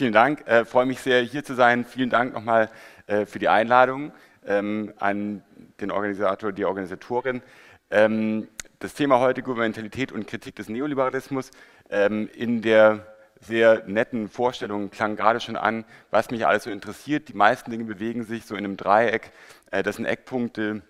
vielen Dank. Äh, freue mich sehr, hier zu sein. Vielen Dank nochmal äh, für die Einladung ähm, an den Organisator, die Organisatorin. Ähm, das Thema heute Gouvernementalität und Kritik des Neoliberalismus. Ähm, in der sehr netten Vorstellung klang gerade schon an, was mich alles so interessiert. Die meisten Dinge bewegen sich so in einem Dreieck. Äh, das sind Eckpunkte,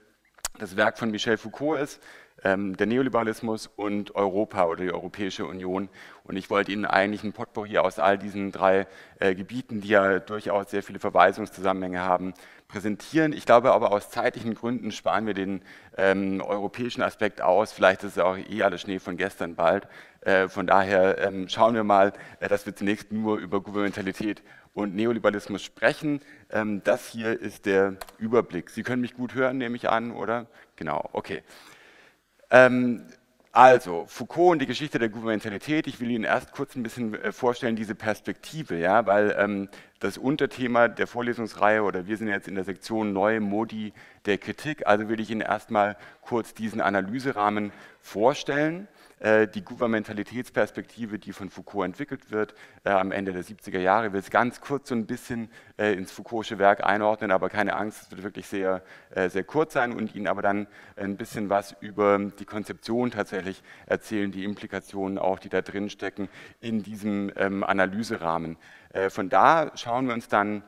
das Werk von Michel Foucault ist, ähm, der Neoliberalismus und Europa oder die Europäische Union. Und ich wollte Ihnen eigentlich ein Potpourri aus all diesen drei äh, Gebieten, die ja durchaus sehr viele Verweisungszusammenhänge haben, präsentieren. Ich glaube aber aus zeitlichen Gründen sparen wir den ähm, europäischen Aspekt aus. Vielleicht ist es auch eh alles Schnee von gestern bald. Äh, von daher ähm, schauen wir mal, äh, dass wir zunächst nur über Gouvernementalität und Neoliberalismus sprechen. Ähm, das hier ist der Überblick. Sie können mich gut hören, nehme ich an, oder? Genau, okay. Ähm, also, Foucault und die Geschichte der Gouvernementalität. Ich will Ihnen erst kurz ein bisschen äh, vorstellen, diese Perspektive, ja, weil ähm, das Unterthema der Vorlesungsreihe oder wir sind jetzt in der Sektion Neue Modi der Kritik, also will ich Ihnen erstmal kurz diesen Analyserahmen vorstellen. Äh, die Gouvernementalitätsperspektive, die von Foucault entwickelt wird, äh, am Ende der 70er Jahre. Ich will es ganz kurz so ein bisschen äh, ins Foucault'sche Werk einordnen, aber keine Angst, es wird wirklich sehr, sehr kurz sein und Ihnen aber dann ein bisschen was über die Konzeption tatsächlich erzählen, die Implikationen auch, die da drin stecken in diesem ähm, Analyserahmen. Von da schauen wir uns dann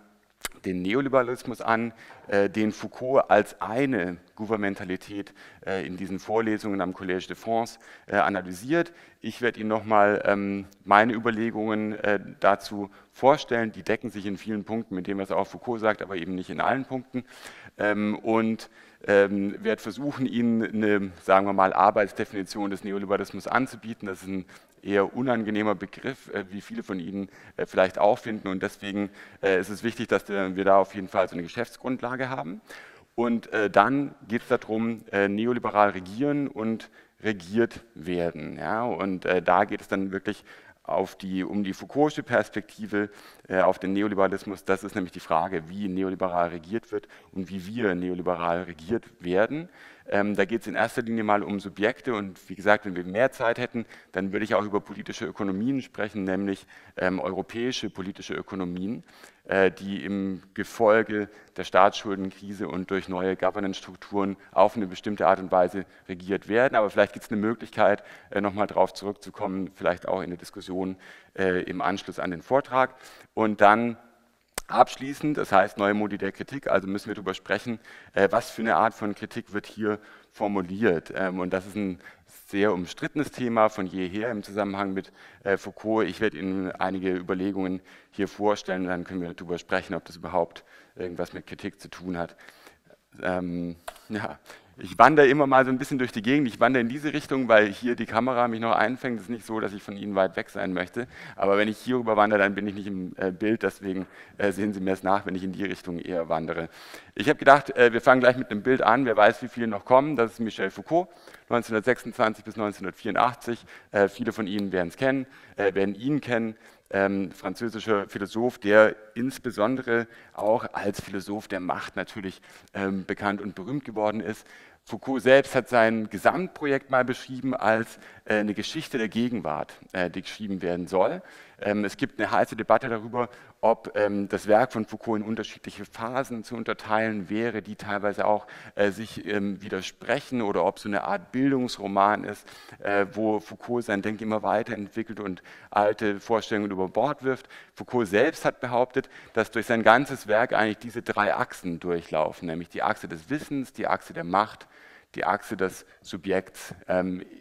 den Neoliberalismus an, äh, den Foucault als eine Gouvernementalität äh, in diesen Vorlesungen am Collège de France äh, analysiert. Ich werde Ihnen nochmal ähm, meine Überlegungen äh, dazu vorstellen. Die decken sich in vielen Punkten mit dem, was auch Foucault sagt, aber eben nicht in allen Punkten. Ähm, und ähm, werde versuchen, Ihnen eine, sagen wir mal, Arbeitsdefinition des Neoliberalismus anzubieten. Das ist ein eher unangenehmer Begriff, äh, wie viele von Ihnen äh, vielleicht auch finden. Und deswegen äh, ist es wichtig, dass wir da auf jeden Fall so eine Geschäftsgrundlage haben. Und dann geht es darum, neoliberal regieren und regiert werden. Ja? Und da geht es dann wirklich auf die, um die Foucault'sche Perspektive äh, auf den Neoliberalismus. Das ist nämlich die Frage, wie neoliberal regiert wird und wie wir neoliberal regiert werden. Ähm, da geht es in erster Linie mal um Subjekte und wie gesagt, wenn wir mehr Zeit hätten, dann würde ich auch über politische Ökonomien sprechen, nämlich ähm, europäische politische Ökonomien, äh, die im Gefolge der Staatsschuldenkrise und durch neue Governance-Strukturen auf eine bestimmte Art und Weise regiert werden. Aber vielleicht gibt es eine Möglichkeit, äh, nochmal darauf zurückzukommen, vielleicht auch in der Diskussion äh, im Anschluss an den Vortrag. Und dann Abschließend, das heißt neue Modi der Kritik, also müssen wir darüber sprechen, äh, was für eine Art von Kritik wird hier formuliert. Ähm, und das ist ein sehr umstrittenes Thema von jeher im Zusammenhang mit äh, Foucault. Ich werde Ihnen einige Überlegungen hier vorstellen, dann können wir darüber sprechen, ob das überhaupt irgendwas mit Kritik zu tun hat. Ähm, ja, ich wandere immer mal so ein bisschen durch die Gegend. Ich wandere in diese Richtung, weil hier die Kamera mich noch einfängt. Es ist nicht so, dass ich von Ihnen weit weg sein möchte. Aber wenn ich hier rüber wandere, dann bin ich nicht im äh, Bild. Deswegen äh, sehen Sie mir es nach, wenn ich in die Richtung eher wandere. Ich habe gedacht, äh, wir fangen gleich mit einem Bild an. Wer weiß, wie viele noch kommen. Das ist Michel Foucault, 1926 bis 1984. Äh, viele von Ihnen werden es kennen, werden ihn kennen ähm, französischer Philosoph, der insbesondere auch als Philosoph der Macht natürlich ähm, bekannt und berühmt geworden ist. Foucault selbst hat sein Gesamtprojekt mal beschrieben als äh, eine Geschichte der Gegenwart, äh, die geschrieben werden soll. Ähm, es gibt eine heiße Debatte darüber, ob ähm, das Werk von Foucault in unterschiedliche Phasen zu unterteilen wäre, die teilweise auch äh, sich ähm, widersprechen oder ob so eine Art Bildungsroman ist, wo Foucault sein Denken immer weiterentwickelt und alte Vorstellungen über Bord wirft. Foucault selbst hat behauptet, dass durch sein ganzes Werk eigentlich diese drei Achsen durchlaufen, nämlich die Achse des Wissens, die Achse der Macht, die Achse des Subjekts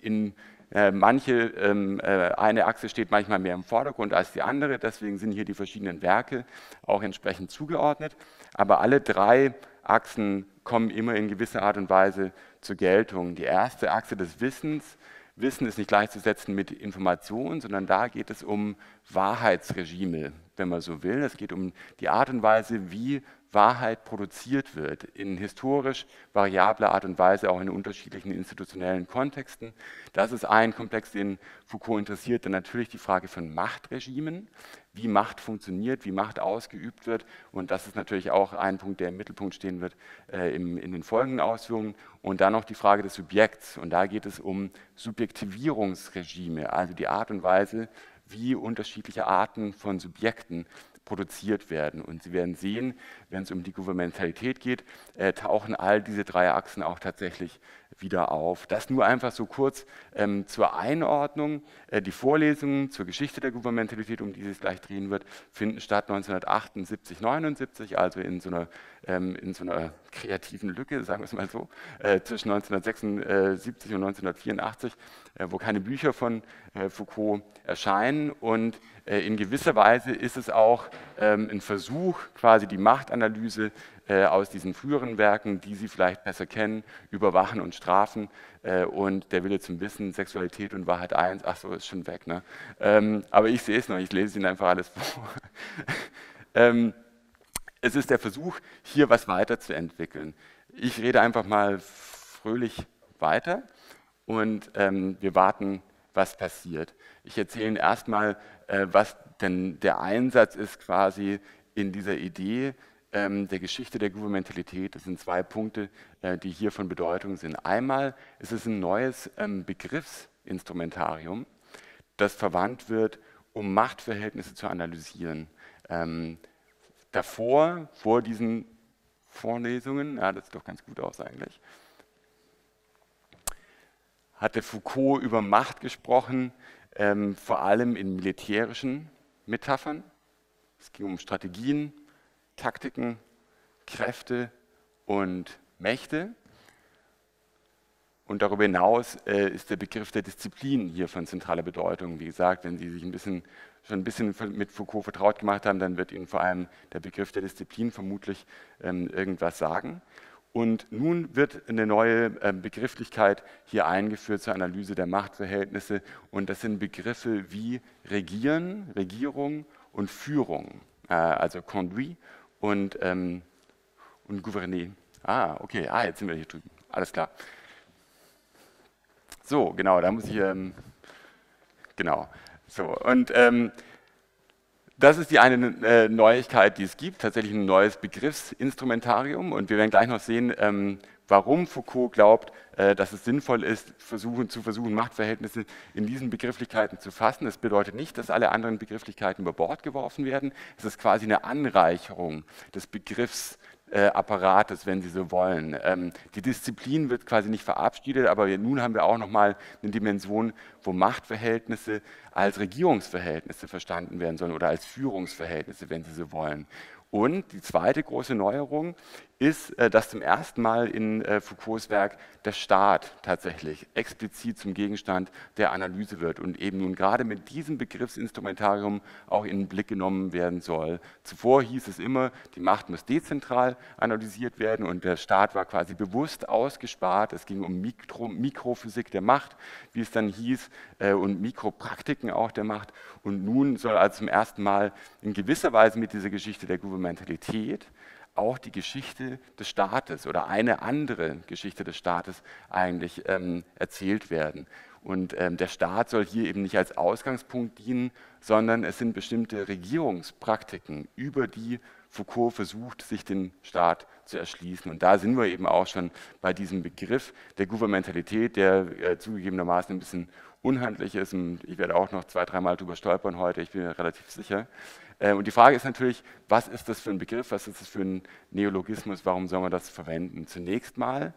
in äh, manche, ähm, äh, eine Achse steht manchmal mehr im Vordergrund als die andere, deswegen sind hier die verschiedenen Werke auch entsprechend zugeordnet. Aber alle drei Achsen kommen immer in gewisser Art und Weise zur Geltung. Die erste Achse des Wissens, Wissen ist nicht gleichzusetzen mit Information, sondern da geht es um Wahrheitsregime, wenn man so will. Es geht um die Art und Weise, wie Wahrheit produziert wird, in historisch variabler Art und Weise, auch in unterschiedlichen institutionellen Kontexten. Das ist ein Komplex, den Foucault interessiert. Dann natürlich die Frage von Machtregimen, wie Macht funktioniert, wie Macht ausgeübt wird. Und das ist natürlich auch ein Punkt, der im Mittelpunkt stehen wird äh, im, in den folgenden Ausführungen. Und dann noch die Frage des Subjekts. Und da geht es um Subjektivierungsregime, also die Art und Weise, wie unterschiedliche Arten von Subjekten produziert werden. Und Sie werden sehen, wenn es um die Gouvernementalität geht, äh, tauchen all diese drei Achsen auch tatsächlich wieder auf. Das nur einfach so kurz ähm, zur Einordnung. Äh, die Vorlesungen zur Geschichte der Gouvernementalität, um die es gleich drehen wird, finden statt 1978, 79, also in so einer, ähm, in so einer kreativen Lücke, sagen wir es mal so, äh, zwischen 1976 und 1984, äh, wo keine Bücher von äh, Foucault erscheinen. Und äh, in gewisser Weise ist es auch ähm, ein Versuch, quasi die Machtanalyse äh, aus diesen früheren Werken, die Sie vielleicht besser kennen, Überwachen und Strafen äh, und der Wille zum Wissen, Sexualität und Wahrheit 1, ach so, ist schon weg. Ne? Ähm, aber ich sehe es noch, ich lese Ihnen einfach alles vor. ähm, es ist der Versuch, hier was weiterzuentwickeln. Ich rede einfach mal fröhlich weiter und ähm, wir warten, was passiert. Ich erzähle Ihnen erstmal, äh, was denn der Einsatz ist quasi in dieser Idee, ähm, der Geschichte der Gouvernementalität. Das sind zwei Punkte, äh, die hier von Bedeutung sind. Einmal ist es ein neues ähm, Begriffsinstrumentarium, das verwandt wird, um Machtverhältnisse zu analysieren. Ähm, davor, vor diesen Vorlesungen, ja, das sieht doch ganz gut aus eigentlich, hatte Foucault über Macht gesprochen, ähm, vor allem in militärischen Metaphern. Es ging um Strategien, Taktiken, Kräfte und Mächte. Und darüber hinaus äh, ist der Begriff der Disziplin hier von zentraler Bedeutung. Wie gesagt, wenn Sie sich ein bisschen, schon ein bisschen mit Foucault vertraut gemacht haben, dann wird Ihnen vor allem der Begriff der Disziplin vermutlich ähm, irgendwas sagen. Und nun wird eine neue äh, Begrifflichkeit hier eingeführt zur Analyse der Machtverhältnisse. Und das sind Begriffe wie Regieren, Regierung und Führung, äh, also Conduit und, ähm, und Gouverner. Ah, okay, ah, jetzt sind wir hier drüben. Alles klar. So, genau, da muss ich, ähm, genau. So, und ähm, das ist die eine äh, Neuigkeit, die es gibt, tatsächlich ein neues Begriffsinstrumentarium. Und wir werden gleich noch sehen, ähm, warum Foucault glaubt, äh, dass es sinnvoll ist, versuchen, zu versuchen, Machtverhältnisse in diesen Begrifflichkeiten zu fassen. Das bedeutet nicht, dass alle anderen Begrifflichkeiten über Bord geworfen werden. Es ist quasi eine Anreicherung des Begriffs Apparates, wenn Sie so wollen. Ähm, die Disziplin wird quasi nicht verabschiedet, aber nun haben wir auch nochmal eine Dimension, wo Machtverhältnisse als Regierungsverhältnisse verstanden werden sollen oder als Führungsverhältnisse, wenn Sie so wollen. Und die zweite große Neuerung ist, äh, dass zum ersten Mal in äh, Foucaults Werk der Staat tatsächlich explizit zum Gegenstand der Analyse wird und eben nun gerade mit diesem Begriffsinstrumentarium auch in den Blick genommen werden soll. Zuvor hieß es immer, die Macht muss dezentral analysiert werden und der Staat war quasi bewusst ausgespart. Es ging um Mikro, Mikrophysik der Macht, wie es dann hieß, äh, und Mikropraktiken auch der Macht. Und nun soll also zum ersten Mal in gewisser Weise mit dieser Geschichte der Gouvernementalität auch die Geschichte des Staates oder eine andere Geschichte des Staates eigentlich ähm, erzählt werden. Und ähm, der Staat soll hier eben nicht als Ausgangspunkt dienen, sondern es sind bestimmte Regierungspraktiken, über die Foucault versucht, sich den Staat zu erschließen. Und da sind wir eben auch schon bei diesem Begriff der Gouvernementalität, der äh, zugegebenermaßen ein bisschen unhandlich ist. Und ich werde auch noch zwei, dreimal drüber stolpern heute, ich bin mir relativ sicher. Äh, und die Frage ist natürlich, was ist das für ein Begriff, was ist das für ein Neologismus, warum soll man das verwenden? Zunächst mal,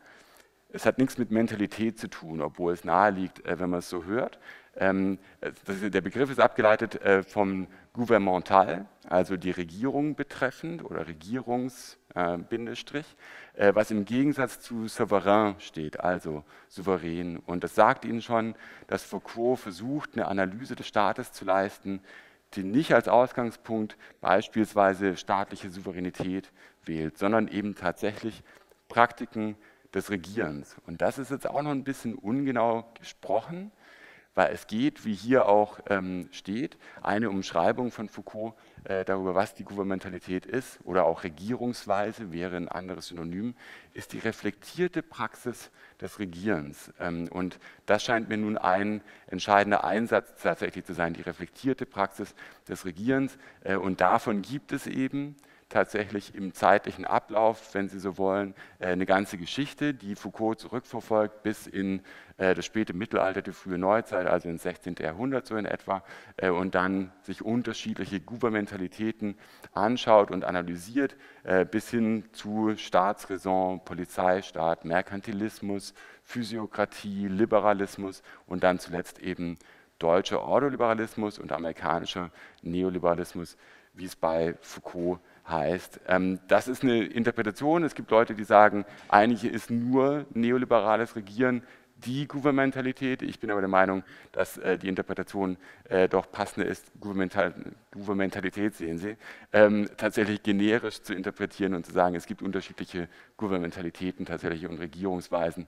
es hat nichts mit Mentalität zu tun, obwohl es nahe liegt, äh, wenn man es so hört. Ähm, der Begriff ist abgeleitet äh, vom Gouvernemental, also die Regierung betreffend oder Regierungsbindestrich, was im Gegensatz zu Souverän steht, also souverän. Und das sagt Ihnen schon, dass Foucault versucht, eine Analyse des Staates zu leisten, die nicht als Ausgangspunkt beispielsweise staatliche Souveränität wählt, sondern eben tatsächlich Praktiken des Regierens. Und das ist jetzt auch noch ein bisschen ungenau gesprochen, weil es geht, wie hier auch ähm, steht, eine Umschreibung von Foucault äh, darüber, was die Gouvernementalität ist oder auch Regierungsweise wäre ein anderes Synonym, ist die reflektierte Praxis des Regierens. Ähm, und das scheint mir nun ein entscheidender Einsatz tatsächlich zu sein, die reflektierte Praxis des Regierens. Äh, und davon gibt es eben tatsächlich im zeitlichen Ablauf, wenn Sie so wollen, äh, eine ganze Geschichte, die Foucault zurückverfolgt bis in äh, das späte Mittelalter, die frühe Neuzeit, also ins 16. Jahrhundert so in etwa, äh, und dann sich unterschiedliche Gouvernementalitäten anschaut und analysiert, bis hin zu Staatsräson, Polizeistaat, Merkantilismus, Physiokratie, Liberalismus und dann zuletzt eben deutscher Ordoliberalismus und amerikanischer Neoliberalismus, wie es bei Foucault heißt. Ähm, das ist eine Interpretation. Es gibt Leute, die sagen, eigentlich ist nur neoliberales Regieren die Gouvernementalität. Ich bin aber der Meinung, dass äh, die Interpretation äh, doch passender ist, Gouvernemental Gouvernementalität sehen Sie, ähm, tatsächlich generisch zu interpretieren und zu sagen, es gibt unterschiedliche Gouvernementalitäten tatsächlich und Regierungsweisen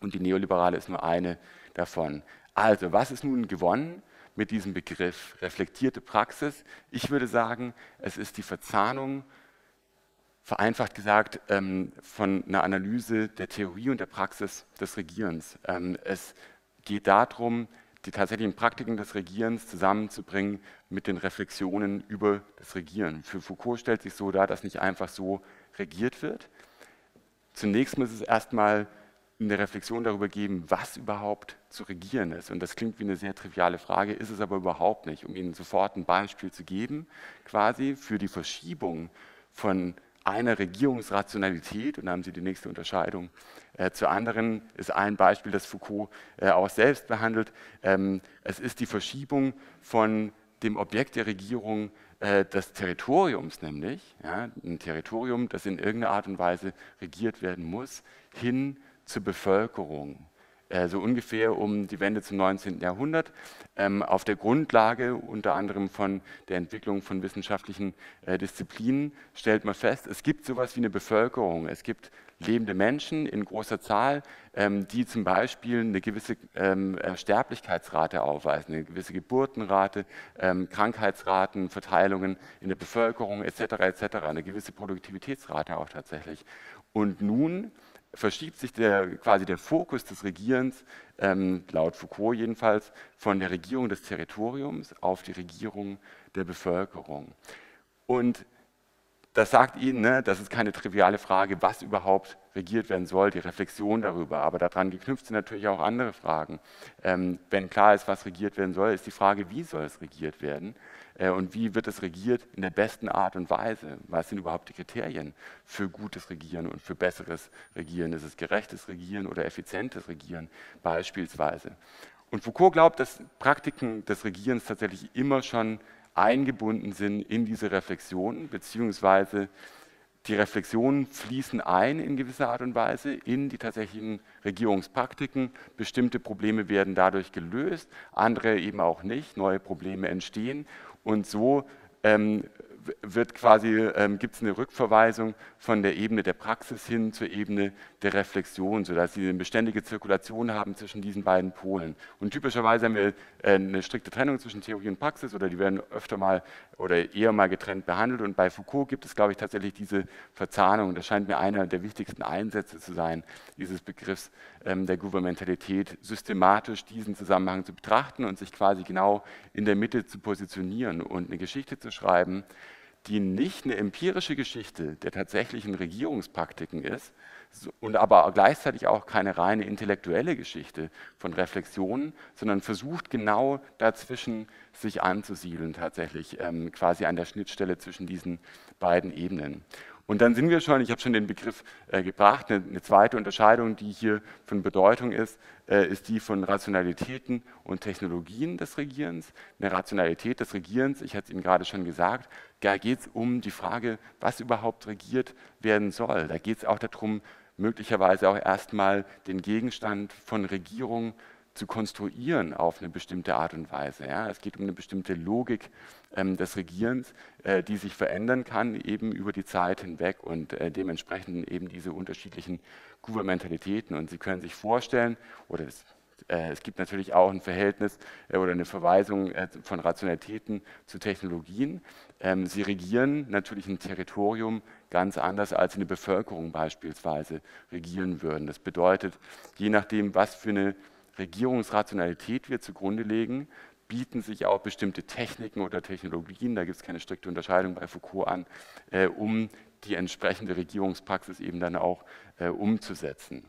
und die neoliberale ist nur eine davon. Also, was ist nun gewonnen? Mit diesem Begriff reflektierte Praxis. Ich würde sagen, es ist die Verzahnung, vereinfacht gesagt, ähm, von einer Analyse der Theorie und der Praxis des Regierens. Ähm, es geht darum, die tatsächlichen Praktiken des Regierens zusammenzubringen mit den Reflexionen über das Regieren. Für Foucault stellt sich so dar, dass nicht einfach so regiert wird. Zunächst muss es erstmal eine Reflexion darüber geben, was überhaupt zu regieren ist. Und das klingt wie eine sehr triviale Frage, ist es aber überhaupt nicht. Um Ihnen sofort ein Beispiel zu geben, quasi für die Verschiebung von einer Regierungsrationalität, und da haben Sie die nächste Unterscheidung äh, zur anderen, ist ein Beispiel, das Foucault äh, auch selbst behandelt. Ähm, es ist die Verschiebung von dem Objekt der Regierung äh, des Territoriums, nämlich ja, ein Territorium, das in irgendeiner Art und Weise regiert werden muss, hin zur Bevölkerung, äh, so ungefähr um die Wende zum 19. Jahrhundert, ähm, auf der Grundlage unter anderem von der Entwicklung von wissenschaftlichen äh, Disziplinen stellt man fest, es gibt sowas wie eine Bevölkerung, es gibt lebende Menschen in großer Zahl, ähm, die zum Beispiel eine gewisse ähm, äh, Sterblichkeitsrate aufweisen, eine gewisse Geburtenrate, Krankheitsraten, Verteilungen in der Bevölkerung etc. etc., eine gewisse Produktivitätsrate auch tatsächlich. Und nun verschiebt sich der, quasi der Fokus des Regierens, ähm, laut Foucault jedenfalls, von der Regierung des Territoriums auf die Regierung der Bevölkerung. Und das sagt Ihnen, ne, das ist keine triviale Frage, was überhaupt regiert werden soll, die Reflexion darüber. Aber daran geknüpft sind natürlich auch andere Fragen. Ähm, wenn klar ist, was regiert werden soll, ist die Frage, wie soll es regiert werden? Äh, und wie wird es regiert in der besten Art und Weise? Was sind überhaupt die Kriterien für gutes Regieren und für besseres Regieren? Ist es gerechtes Regieren oder effizientes Regieren beispielsweise? Und Foucault glaubt, dass Praktiken des Regierens tatsächlich immer schon eingebunden sind in diese Reflexionen, beziehungsweise die Reflexionen fließen ein in gewisser Art und Weise in die tatsächlichen Regierungspraktiken. Bestimmte Probleme werden dadurch gelöst, andere eben auch nicht. Neue Probleme entstehen und so ähm, wird quasi, ähm, gibt es eine Rückverweisung von der Ebene der Praxis hin zur Ebene der Reflexion, sodass sie eine beständige Zirkulation haben zwischen diesen beiden Polen. Und typischerweise haben wir äh, eine strikte Trennung zwischen Theorie und Praxis oder die werden öfter mal oder eher mal getrennt behandelt. Und bei Foucault gibt es, glaube ich, tatsächlich diese Verzahnung. Das scheint mir einer der wichtigsten Einsätze zu sein, dieses Begriffs ähm, der Gouvernementalität, systematisch diesen Zusammenhang zu betrachten und sich quasi genau in der Mitte zu positionieren und eine Geschichte zu schreiben, die nicht eine empirische Geschichte der tatsächlichen Regierungspraktiken ist und aber gleichzeitig auch keine reine intellektuelle Geschichte von Reflexionen, sondern versucht genau dazwischen sich anzusiedeln, tatsächlich ähm, quasi an der Schnittstelle zwischen diesen beiden Ebenen. Und dann sind wir schon, ich habe schon den Begriff äh, gebracht, eine, eine, zweite Unterscheidung, die hier von Bedeutung ist, äh, ist die von Rationalitäten und Technologien des Regierens. Eine Rationalität des Regierens, ich hatte es Ihnen gerade schon gesagt, da geht es um die Frage, was überhaupt regiert werden soll. Da geht es auch darum, möglicherweise auch erstmal den Gegenstand von Regierung zu konstruieren auf eine bestimmte Art und Weise. Ja. Es geht um eine bestimmte Logik des Regierens, äh, die sich verändern kann, eben über die Zeit hinweg und äh, dementsprechend eben diese unterschiedlichen Gouvernementalitäten. Und Sie können sich vorstellen, oder es, äh, es gibt natürlich auch ein Verhältnis oder eine Verweisung von Rationalitäten zu Technologien. Ähm, sie regieren natürlich ein Territorium ganz anders, als eine Bevölkerung beispielsweise regieren würden. Das bedeutet, je nachdem, was für eine Regierungsrationalität wir zugrunde legen, bieten sich auch bestimmte Techniken oder Technologien, da gibt es keine strikte Unterscheidung bei Foucault an, äh, um die entsprechende Regierungspraxis eben dann auch äh, umzusetzen.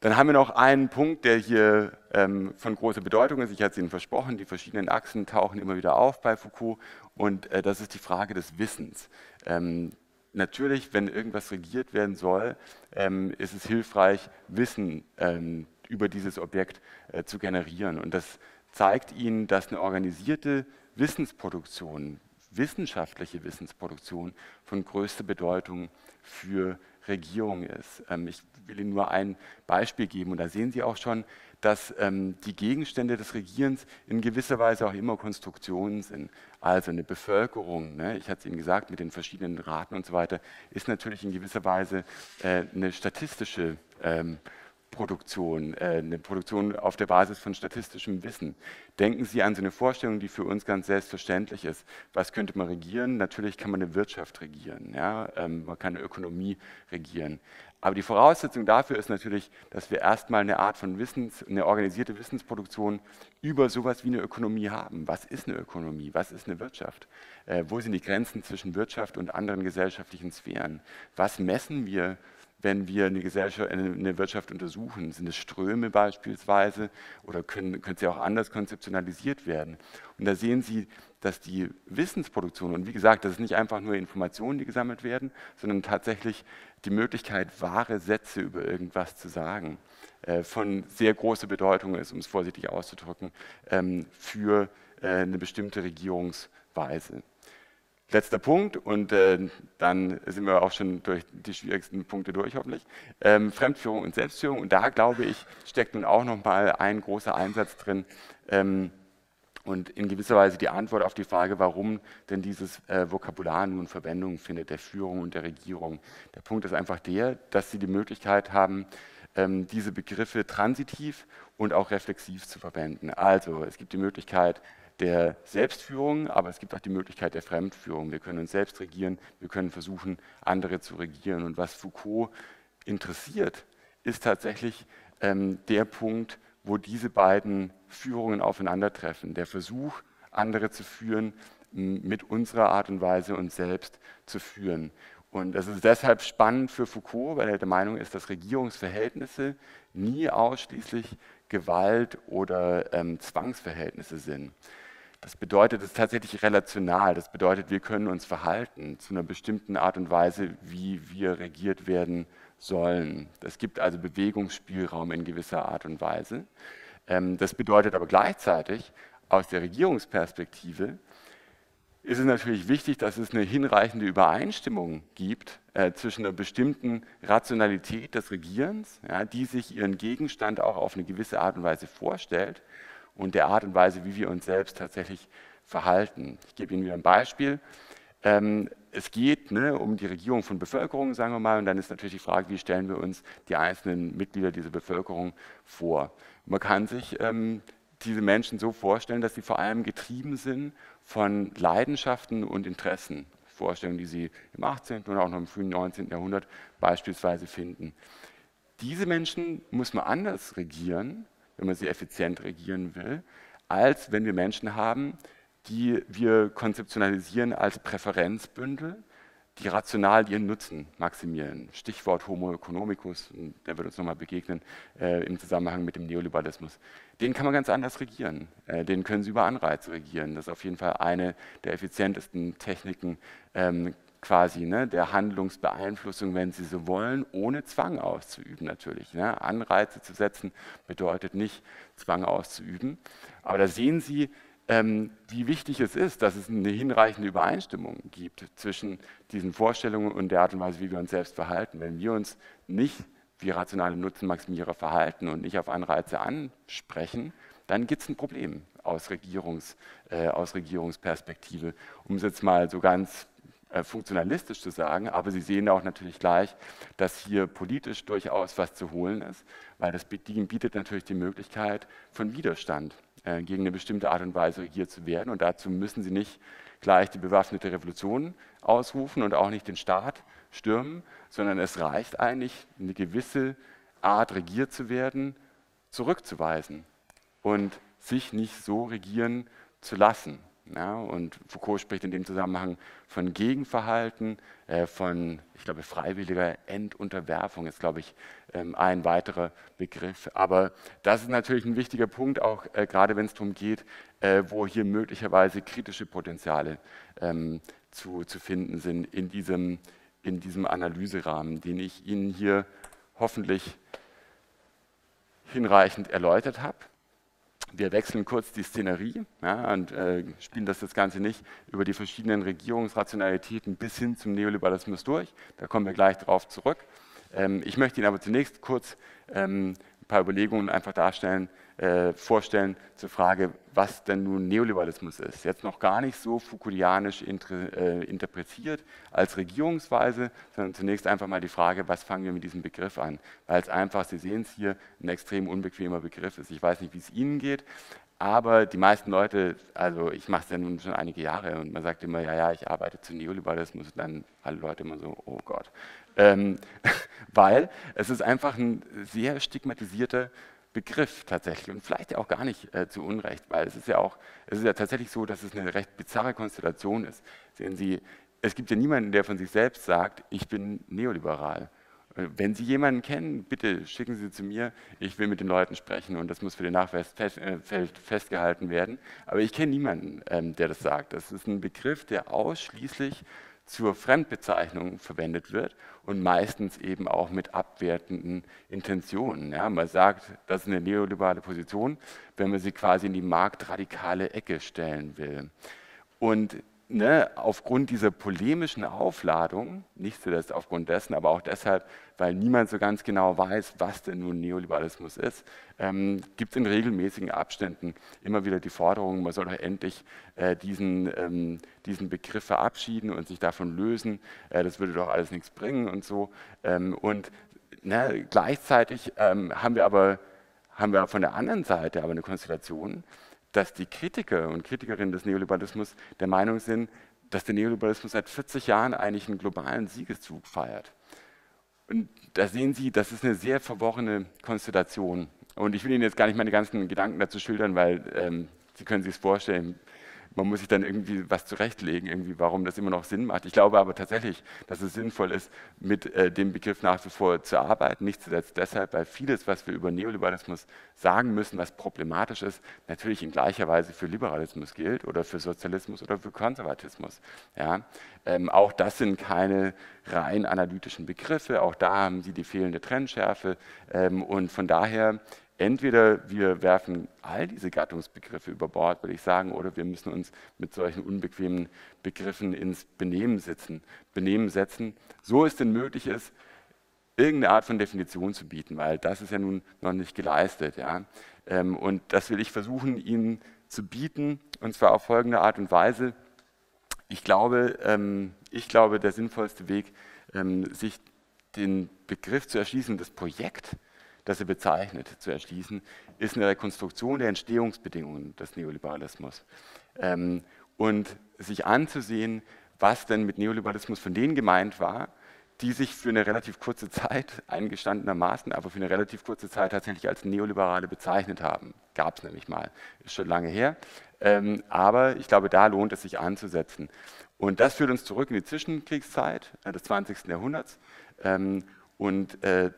Dann haben wir noch einen Punkt, der hier ähm, von großer Bedeutung ist. Ich hatte es Ihnen versprochen, die verschiedenen Achsen tauchen immer wieder auf bei Foucault und äh, das ist die Frage des Wissens. Ähm, natürlich, wenn irgendwas regiert werden soll, ähm, ist es hilfreich, Wissen ähm, über dieses Objekt äh, zu generieren. Und das zeigt Ihnen, dass eine organisierte Wissensproduktion, wissenschaftliche Wissensproduktion von größter Bedeutung für Regierung ist. Ähm, ich will Ihnen nur ein Beispiel geben und da sehen Sie auch schon, dass ähm, die Gegenstände des Regierens in gewisser Weise auch immer Konstruktionen sind. Also eine Bevölkerung, ne, ich hatte es Ihnen gesagt, mit den verschiedenen Raten und so weiter, ist natürlich in gewisser Weise äh, eine statistische ähm, Produktion, äh, eine Produktion auf der Basis von statistischem Wissen. Denken Sie an so eine Vorstellung, die für uns ganz selbstverständlich ist. Was könnte man regieren? Natürlich kann man eine Wirtschaft regieren, ja? Ähm, man kann eine Ökonomie regieren. Aber die Voraussetzung dafür ist natürlich, dass wir erstmal eine Art von Wissens, eine organisierte Wissensproduktion über sowas wie eine Ökonomie haben. Was ist eine Ökonomie? Was ist eine Wirtschaft? Äh, wo sind die Grenzen zwischen Wirtschaft und anderen gesellschaftlichen Sphären? Was messen wir wenn wir eine, Gesellschaft, eine Wirtschaft untersuchen? Sind es Ströme beispielsweise oder können, können sie auch anders konzeptionalisiert werden? Und da sehen Sie, dass die Wissensproduktion, und wie gesagt, das ist nicht einfach nur Informationen, die gesammelt werden, sondern tatsächlich die Möglichkeit, wahre Sätze über irgendwas zu sagen, äh, von sehr großer Bedeutung ist, um es vorsichtig auszudrücken, ähm, für äh, eine bestimmte Regierungsweise. Letzter Punkt und äh, dann sind wir auch schon durch die schwierigsten Punkte durch, hoffentlich. Ähm, Fremdführung und Selbstführung und da glaube ich, steckt nun auch nochmal ein großer Einsatz drin ähm, und in gewisser Weise die Antwort auf die Frage, warum denn dieses äh, Vokabular nun Verwendung findet, der Führung und der Regierung. Der Punkt ist einfach der, dass sie die Möglichkeit haben, ähm, diese Begriffe transitiv und auch reflexiv zu verwenden. Also es gibt die Möglichkeit, der Selbstführung, aber es gibt auch die Möglichkeit der Fremdführung. Wir können uns selbst regieren, wir können versuchen, andere zu regieren. Und was Foucault interessiert, ist tatsächlich ähm, der Punkt, wo diese beiden Führungen aufeinandertreffen. Der Versuch, andere zu führen, mit unserer Art und Weise uns selbst zu führen. Und das ist deshalb spannend für Foucault, weil er der Meinung ist, dass Regierungsverhältnisse nie ausschließlich Gewalt oder ähm, Zwangsverhältnisse sind. Das bedeutet, es ist tatsächlich relational. Das bedeutet, wir können uns verhalten zu einer bestimmten Art und Weise, wie wir regiert werden sollen. Es gibt also Bewegungsspielraum in gewisser Art und Weise. Ähm, das bedeutet aber gleichzeitig aus der Regierungsperspektive, ist es natürlich wichtig, dass es eine hinreichende Übereinstimmung gibt äh, zwischen einer bestimmten Rationalität des Regierens, ja, die sich ihren Gegenstand auch auf eine gewisse Art und Weise vorstellt und der Art und Weise, wie wir uns selbst tatsächlich verhalten. Ich gebe Ihnen wieder ein Beispiel. Ähm, es geht ne, um die Regierung von Bevölkerung, sagen wir mal, und dann ist natürlich die Frage, wie stellen wir uns die einzelnen Mitglieder dieser Bevölkerung vor. Man kann sich ähm, diese Menschen so vorstellen, dass sie vor allem getrieben sind von Leidenschaften und Interessen. Vorstellungen, die Sie im 18. und auch noch im frühen 19. Jahrhundert beispielsweise finden. Diese Menschen muss man anders regieren, wenn man sie effizient regieren will, als wenn wir Menschen haben, die wir konzeptionalisieren als Präferenzbündel, die rational ihren Nutzen maximieren. Stichwort Homo economicus, der wird uns nochmal begegnen äh, im Zusammenhang mit dem Neoliberalismus. Den kann man ganz anders regieren. Äh, den können Sie über Anreize regieren. Das ist auf jeden Fall eine der effizientesten Techniken ähm, quasi ne, der Handlungsbeeinflussung, wenn Sie so wollen, ohne Zwang auszuüben natürlich. Ne. Anreize zu setzen bedeutet nicht Zwang auszuüben. Aber da sehen Sie, ähm, wie wichtig es ist, dass es eine hinreichende Übereinstimmung gibt zwischen diesen Vorstellungen und der Art und Weise, wie wir uns selbst verhalten. Wenn wir uns nicht wie rationale Nutzenmaximierer verhalten und nicht auf Anreize ansprechen, dann gibt es ein Problem aus, Regierungs, äh, aus Regierungsperspektive. Um es jetzt mal so ganz funktionalistisch zu sagen, aber Sie sehen auch natürlich gleich, dass hier politisch durchaus was zu holen ist, weil das bietet natürlich die Möglichkeit von Widerstand. Äh, gegen eine bestimmte Art und Weise regiert zu werden. Und dazu müssen sie nicht gleich die bewaffnete Revolution ausrufen und auch nicht den Staat stürmen, sondern es reicht eigentlich, eine gewisse Art regiert zu werden, zurückzuweisen und sich nicht so regieren zu lassen. Ja, und Foucault spricht in dem Zusammenhang von Gegenverhalten, äh, von, ich glaube, freiwilliger Endunterwerfung ist, glaube ich, ähm, ein weiterer Begriff. Aber das ist natürlich ein wichtiger Punkt, auch äh, gerade wenn es darum geht, äh, wo hier möglicherweise kritische Potenziale ähm, zu, zu finden sind in diesem, in diesem Analyserahmen, den ich Ihnen hier hoffentlich hinreichend erläutert habe. Wir wechseln kurz die Szenerie ja, und äh, spielen das, das Ganze nicht über die verschiedenen Regierungsrationalitäten bis hin zum Neoliberalismus durch. Da kommen wir gleich darauf zurück. Ähm, ich möchte Ihnen aber zunächst kurz ähm, paar Überlegungen einfach darstellen, äh, vorstellen zur Frage, was denn nun Neoliberalismus ist. Jetzt noch gar nicht so Foucaultianisch äh, interpretiert als Regierungsweise, sondern zunächst einfach mal die Frage, was fangen wir mit diesem Begriff an? Weil es einfach, Sie sehen es hier, ein extrem unbequemer Begriff ist. Ich weiß nicht, wie es Ihnen geht, aber die meisten Leute, also ich mache es ja nun schon einige Jahre und man sagt immer, ja, ja, ich arbeite zu Neoliberalismus und dann alle Leute immer so, oh Gott. Ähm, weil es ist einfach ein sehr stigmatisierter Begriff tatsächlich und vielleicht auch gar nicht äh, zu Unrecht, weil es ist ja auch, es ist ja tatsächlich so, dass es eine recht bizarre Konstellation ist. Sehen Sie, es gibt ja niemanden, der von sich selbst sagt, ich bin neoliberal. Äh, wenn Sie jemanden kennen, bitte schicken Sie zu mir. Ich will mit den Leuten sprechen und das muss für den Nachweis fest, äh, festgehalten werden. Aber ich kenne niemanden, ähm, der das sagt. Das ist ein Begriff, der ausschließlich zur Fremdbezeichnung verwendet wird und meistens eben auch mit abwertenden Intentionen. Ja, man sagt, das ist eine neoliberale Position, wenn man sie quasi in die marktradikale Ecke stellen will. Und ne, aufgrund dieser polemischen Aufladung, nicht zuletzt aufgrund dessen, aber auch deshalb, weil niemand so ganz genau weiß, was denn nun Neoliberalismus ist, ähm, gibt es in regelmäßigen Abständen immer wieder die Forderung, man soll doch endlich äh, diesen, ähm, diesen Begriff verabschieden und sich davon lösen. Äh, das würde doch alles nichts bringen und so. Ähm, und ne, gleichzeitig ähm, haben wir aber haben wir von der anderen Seite aber eine Konstellation, dass die Kritiker und Kritikerinnen des Neoliberalismus der Meinung sind, dass der Neoliberalismus seit 40 Jahren eigentlich einen globalen Siegeszug feiert. Und da sehen Sie, das ist eine sehr verworrene Konstellation. Und ich will Ihnen jetzt gar nicht meine ganzen Gedanken dazu schildern, weil ähm, Sie können sich es vorstellen, man muss sich dann irgendwie was zurechtlegen, irgendwie, warum das immer noch Sinn macht. Ich glaube aber tatsächlich, dass es sinnvoll ist, mit äh, dem Begriff nach wie vor zu arbeiten. Nicht zuletzt deshalb, weil vieles, was wir über Neoliberalismus sagen müssen, was problematisch ist, natürlich in gleicher Weise für Liberalismus gilt oder für Sozialismus oder für Konservatismus. Ja? Ähm, auch das sind keine rein analytischen Begriffe, auch da haben sie die fehlende Trennschärfe ähm, und von daher entweder wir werfen all diese Gattungsbegriffe über Bord, würde ich sagen, oder wir müssen uns mit solchen unbequemen Begriffen ins Benehmen setzen. Benehmen setzen, so es denn möglich ist, irgendeine Art von Definition zu bieten, weil das ist ja nun noch nicht geleistet. Ja? Ähm, und das will ich versuchen, Ihnen zu bieten, und zwar auf folgende Art und Weise. Ich glaube, ähm, ich glaube der sinnvollste Weg, ähm, sich den Begriff zu erschließen, das Projekt, das er bezeichnet, zu erschließen, ist eine Rekonstruktion der Entstehungsbedingungen des Neoliberalismus. Ähm, und sich anzusehen, was denn mit Neoliberalismus von denen gemeint war, die sich für eine relativ kurze Zeit, eingestandenermaßen, aber für eine relativ kurze Zeit tatsächlich als Neoliberale bezeichnet haben. Gab es nämlich mal, ist schon lange her. Ähm, aber ich glaube, da lohnt es sich anzusetzen. Und das führt uns zurück in die Zwischenkriegszeit äh, des 20. Jahrhunderts. Ähm, und äh,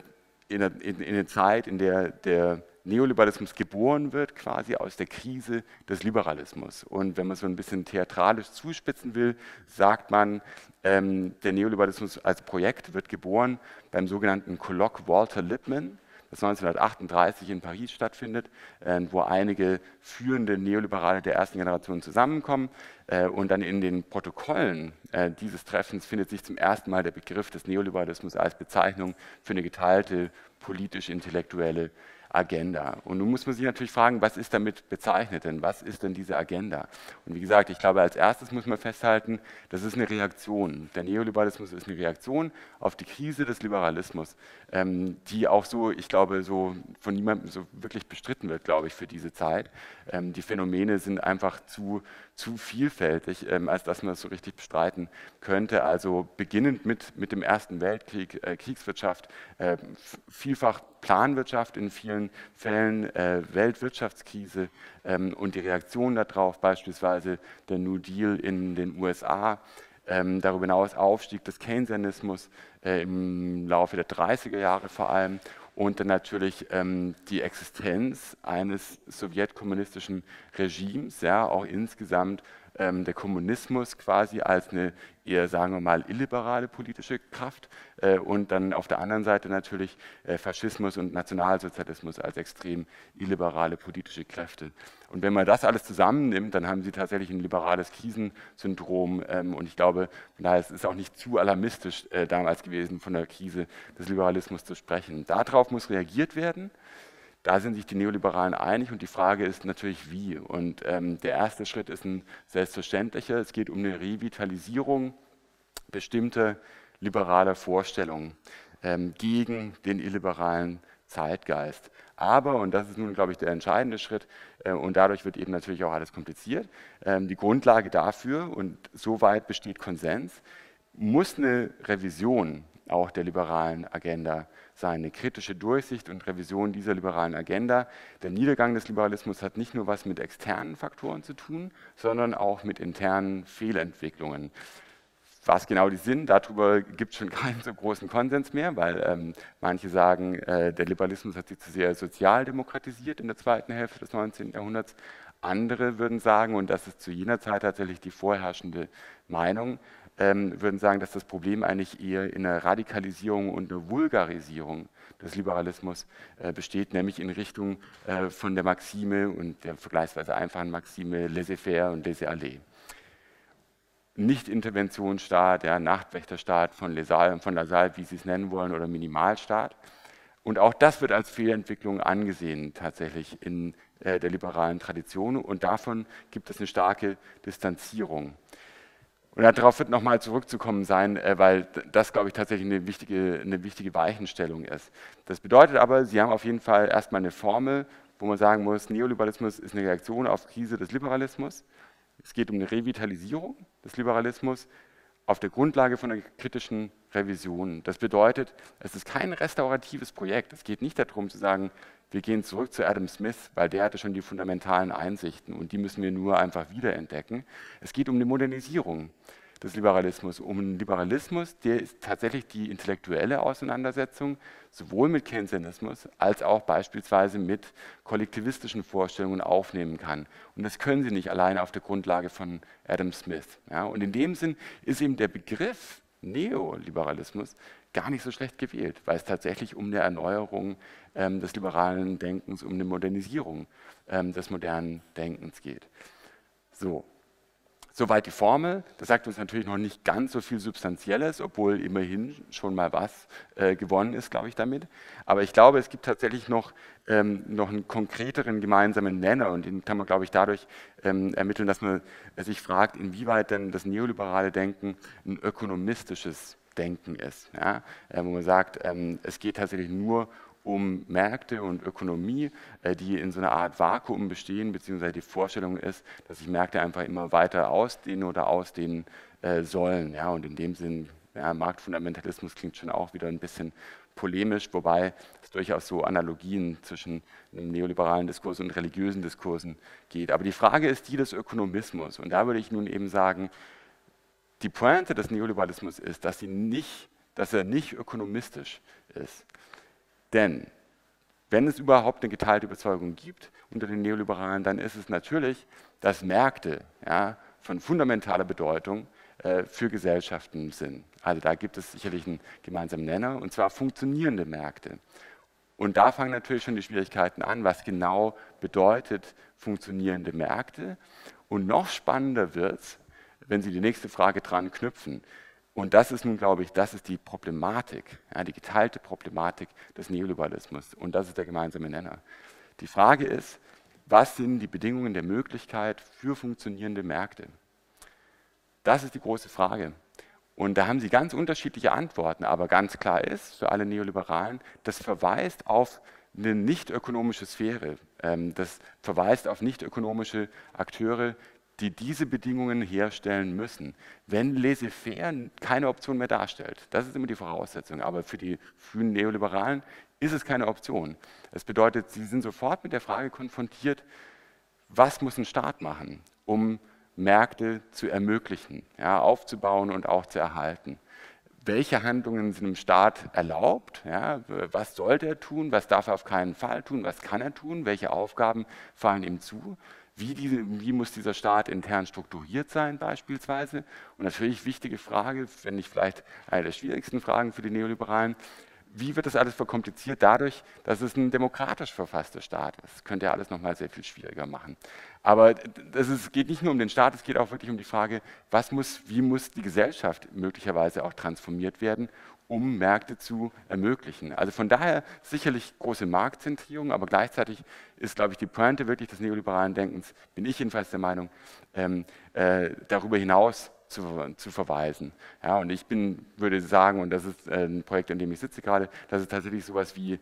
in, in, in eine Zeit, in der der Neoliberalismus geboren wird, quasi aus der Krise des Liberalismus. Und wenn man so ein bisschen theatralisch zuspitzen will, sagt man, ähm, der Neoliberalismus als Projekt wird geboren beim sogenannten Kolloq Walter Lippmann, das 1938 in Paris stattfindet, äh, wo einige führende Neoliberale der ersten Generation zusammenkommen. Äh, und dann in den Protokollen äh, dieses Treffens findet sich zum ersten Mal der Begriff des Neoliberalismus als Bezeichnung für eine geteilte politisch-intellektuelle Agenda. Und nun muss man sich natürlich fragen, was ist damit bezeichnet denn? Was ist denn diese Agenda? Und wie gesagt, ich glaube, als erstes muss man festhalten, das ist eine Reaktion. Der Neoliberalismus ist eine Reaktion auf die Krise des Liberalismus, ähm, die auch so, ich glaube, so von niemandem so wirklich bestritten wird, glaube ich, für diese Zeit. Ähm, die Phänomene sind einfach zu, zu vielfältig, ähm, als dass man das so richtig bestreiten könnte. Also beginnend mit, mit dem Ersten Weltkrieg, äh, Kriegswirtschaft, äh, vielfach Planwirtschaft in vielen Fällen, äh, Weltwirtschaftskrise ähm, und die Reaktion darauf, beispielsweise der New Deal in den USA, ähm, darüber hinaus Aufstieg des Keynesianismus äh, im Laufe der 30er Jahre vor allem und dann natürlich ähm, die Existenz eines sowjetkommunistischen Regimes, ja, auch insgesamt ähm, der Kommunismus quasi als eine eher, sagen wir mal, illiberale politische Kraft äh, und dann auf der anderen Seite natürlich äh, Faschismus und Nationalsozialismus als extrem illiberale politische Kräfte. Und wenn man das alles zusammennimmt, dann haben sie tatsächlich ein liberales Krisensyndrom ähm, und ich glaube, daher ist es auch nicht zu alarmistisch äh, damals gewesen, von der Krise des Liberalismus zu sprechen. Darauf muss reagiert werden. Da sind sich die Neoliberalen einig und die Frage ist natürlich wie. Und ähm, der erste Schritt ist ein selbstverständlicher. Es geht um eine Revitalisierung bestimmter liberaler Vorstellungen ähm, gegen den illiberalen Zeitgeist. Aber, und das ist nun, glaube ich, der entscheidende Schritt, äh, und dadurch wird eben natürlich auch alles kompliziert, ähm, die Grundlage dafür, und soweit besteht Konsens, muss eine Revision auch der liberalen Agenda sein, eine kritische Durchsicht und Revision dieser liberalen Agenda. Der Niedergang des Liberalismus hat nicht nur was mit externen Faktoren zu tun, sondern auch mit internen Fehlentwicklungen. Was genau die sind, darüber gibt es schon keinen so großen Konsens mehr, weil ähm, manche sagen, äh, der Liberalismus hat sich zu sehr sozialdemokratisiert in der zweiten Hälfte des 19. Jahrhunderts. Andere würden sagen, und das ist zu jener Zeit tatsächlich die vorherrschende Meinung, ähm, würden sagen, dass das Problem eigentlich eher in einer Radikalisierung und einer Vulgarisierung des Liberalismus äh, besteht, nämlich in Richtung äh, von der Maxime und der vergleichsweise einfachen Maxime laissez-faire und laissez-aller. Nicht-Interventionsstaat, ja, Nachtwächterstaat von Lassalle, von Lassalle, wie Sie es nennen wollen, oder Minimalstaat. Und auch das wird als Fehlentwicklung angesehen, tatsächlich in äh, der liberalen Tradition. Und davon gibt es eine starke Distanzierung. Und darauf wird nochmal zurückzukommen sein, äh, weil das, glaube ich, tatsächlich eine wichtige, eine wichtige Weichenstellung ist. Das bedeutet aber, Sie haben auf jeden Fall erstmal eine Formel, wo man sagen muss, Neoliberalismus ist eine Reaktion auf Krise des Liberalismus. Es geht um eine Revitalisierung des Liberalismus auf der Grundlage von einer kritischen Revision. Das bedeutet, es ist kein restauratives Projekt. Es geht nicht darum zu sagen, wir gehen zurück zu Adam Smith, weil der hatte schon die fundamentalen Einsichten und die müssen wir nur einfach wiederentdecken. Es geht um eine Modernisierung des Liberalismus, um einen Liberalismus, der tatsächlich die intellektuelle Auseinandersetzung sowohl mit Keynesianismus als auch beispielsweise mit kollektivistischen Vorstellungen aufnehmen kann. Und das können sie nicht alleine auf der Grundlage von Adam Smith. Ja, und in dem Sinn ist eben der Begriff Neoliberalismus gar nicht so schlecht gewählt, weil es tatsächlich um eine Erneuerung ähm, des liberalen Denkens, um eine Modernisierung ähm, des modernen Denkens geht. So, Soweit die Formel. Das sagt uns natürlich noch nicht ganz so viel Substanzielles, obwohl immerhin schon mal was äh, gewonnen ist, glaube ich, damit. Aber ich glaube, es gibt tatsächlich noch, ähm, noch einen konkreteren gemeinsamen Nenner und den kann man, glaube ich, dadurch ähm, ermitteln, dass man sich fragt, inwieweit denn das neoliberale Denken ein ökonomistisches Denken ist. Ja? Äh, wo man sagt, ähm, es geht tatsächlich nur um Märkte und Ökonomie, äh, die in so einer Art Vakuum bestehen, beziehungsweise die Vorstellung ist, dass sich Märkte einfach immer weiter ausdehnen oder ausdehnen äh, sollen. Ja, und in dem Sinn, ja, Marktfundamentalismus klingt schon auch wieder ein bisschen polemisch, wobei es durchaus so Analogien zwischen einem neoliberalen Diskurs und religiösen Diskursen geht. Aber die Frage ist die des Ökonomismus. Und da würde ich nun eben sagen, die Pointe des Neoliberalismus ist, dass, nicht, dass er nicht ökonomistisch ist. Denn wenn es überhaupt eine geteilte Überzeugung gibt unter den Neoliberalen, dann ist es natürlich, dass Märkte ja, von fundamentaler Bedeutung äh, für Gesellschaften sind. Also da gibt es sicherlich einen gemeinsamen Nenner, und zwar funktionierende Märkte. Und da fangen natürlich schon die Schwierigkeiten an, was genau bedeutet funktionierende Märkte. Und noch spannender wird es, wenn Sie die nächste Frage dran knüpfen. Und das ist nun, glaube ich, das ist die Problematik, ja, die geteilte Problematik des Neoliberalismus. Und das ist der gemeinsame Nenner. Die Frage ist, was sind die Bedingungen der Möglichkeit für funktionierende Märkte? Das ist die große Frage. Und da haben Sie ganz unterschiedliche Antworten, aber ganz klar ist für alle Neoliberalen, das verweist auf eine nicht ökonomische Sphäre. Ähm, das verweist auf nicht ökonomische Akteure, die diese Bedingungen herstellen müssen. Wenn laissez-faire keine Option mehr darstellt, das ist immer die Voraussetzung. Aber für die frühen Neoliberalen ist es keine Option. Das bedeutet, sie sind sofort mit der Frage konfrontiert, was muss ein Staat machen, um Märkte zu ermöglichen, ja, aufzubauen und auch zu erhalten. Welche Handlungen sind im Staat erlaubt? Ja, was sollte er tun? Was darf er auf keinen Fall tun? Was kann er tun? Welche Aufgaben fallen ihm zu? Wie, diese, wie, muss dieser Staat intern strukturiert sein beispielsweise? Und natürlich wichtige Frage, wenn nicht vielleicht eine der schwierigsten Fragen für die Neoliberalen, wie wird das alles verkompliziert? Dadurch, dass es ein demokratisch verfasster Staat ist. Das könnte ja alles nochmal sehr viel schwieriger machen. Aber es geht nicht nur um den Staat, es geht auch wirklich um die Frage, was muss, wie muss die Gesellschaft möglicherweise auch transformiert werden, um Märkte zu ermöglichen. Also von daher sicherlich große Marktzentrierung, aber gleichzeitig ist, glaube ich, die Pointe wirklich des neoliberalen Denkens, bin ich jedenfalls der Meinung, ähm, äh, darüber hinaus zu, zu verweisen. Ja, und ich bin, würde sagen, und das ist äh, ein Projekt, an dem ich sitze gerade, dass es tatsächlich so etwas wie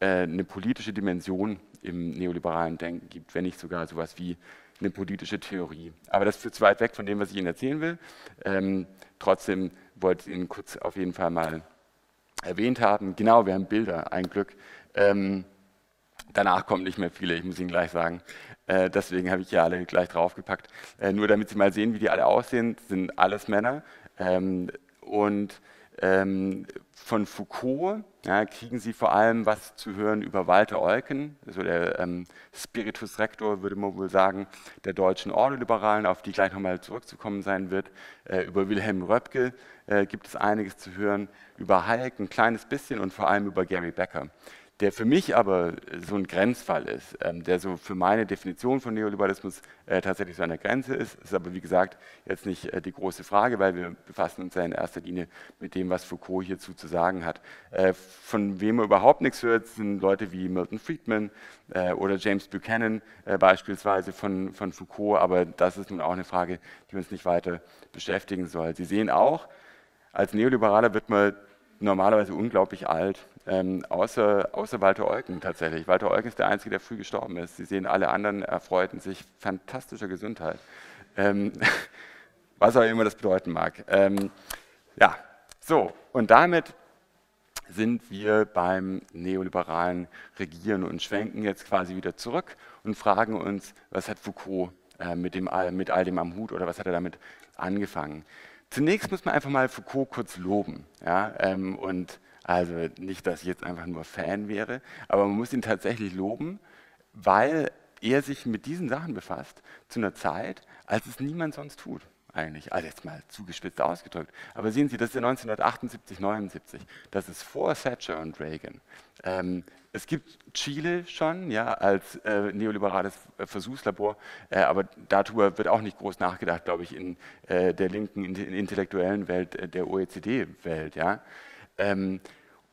äh, eine politische Dimension im neoliberalen Denken gibt, wenn nicht sogar so etwas wie eine politische Theorie. Aber das führt zu weit weg von dem, was ich Ihnen erzählen will. Ähm, trotzdem wollte ich Ihnen kurz auf jeden Fall mal erwähnt haben. Genau, wir haben Bilder, ein Glück. Ähm, danach kommen nicht mehr viele, ich muss Ihnen gleich sagen. Äh, deswegen habe ich hier alle gleich draufgepackt. Äh, nur damit Sie mal sehen, wie die alle aussehen, sind alles Männer. Ähm, und ähm, von Foucault ja, kriegen Sie vor allem was zu hören über Walter Eucken, also der ähm, Spiritus Rector, würde man wohl sagen, der deutschen Ordoliberalen, auf die gleich nochmal zurückzukommen sein wird. Äh, über Wilhelm Röpke äh, gibt es einiges zu hören, über Hayek ein kleines bisschen und vor allem über Gary Becker der für mich aber so ein Grenzfall ist, ähm, der so für meine Definition von Neoliberalismus äh, tatsächlich so an der Grenze ist. ist aber wie gesagt jetzt nicht äh, die große Frage, weil wir befassen uns ja in erster Linie mit dem, was Foucault hierzu zu sagen hat. Äh, von wem man überhaupt nichts hört, sind Leute wie Milton Friedman äh, oder James Buchanan äh, beispielsweise von, von Foucault, aber das ist nun auch eine Frage, die uns nicht weiter beschäftigen soll. Sie sehen auch, als Neoliberaler wird man normalerweise unglaublich alt, ähm, außer, außer Walter Eucken tatsächlich. Walter Eucken ist der Einzige, der früh gestorben ist. Sie sehen, alle anderen erfreuten sich fantastischer Gesundheit. Ähm, was auch immer das bedeuten mag. Ähm, ja, so, und damit sind wir beim neoliberalen Regieren und schwenken jetzt quasi wieder zurück und fragen uns, was hat Foucault äh, mit, dem, mit all dem am Hut oder was hat er damit angefangen? Zunächst muss man einfach mal Foucault kurz loben. Ja? Ähm, und also nicht, dass ich jetzt einfach nur Fan wäre, aber man muss ihn tatsächlich loben, weil er sich mit diesen Sachen befasst zu einer Zeit, als es niemand sonst tut eigentlich. Also jetzt mal zugespitzt ausgedrückt. Aber sehen Sie, das ist ja 1978, 79. Das ist vor Thatcher und Reagan. Ähm, es gibt Chile schon ja, als äh, neoliberales Versuchslabor, äh, aber darüber wird auch nicht groß nachgedacht, glaube ich, in äh, der linken in, in intellektuellen Welt, äh, der OECD-Welt. Ja. Ähm,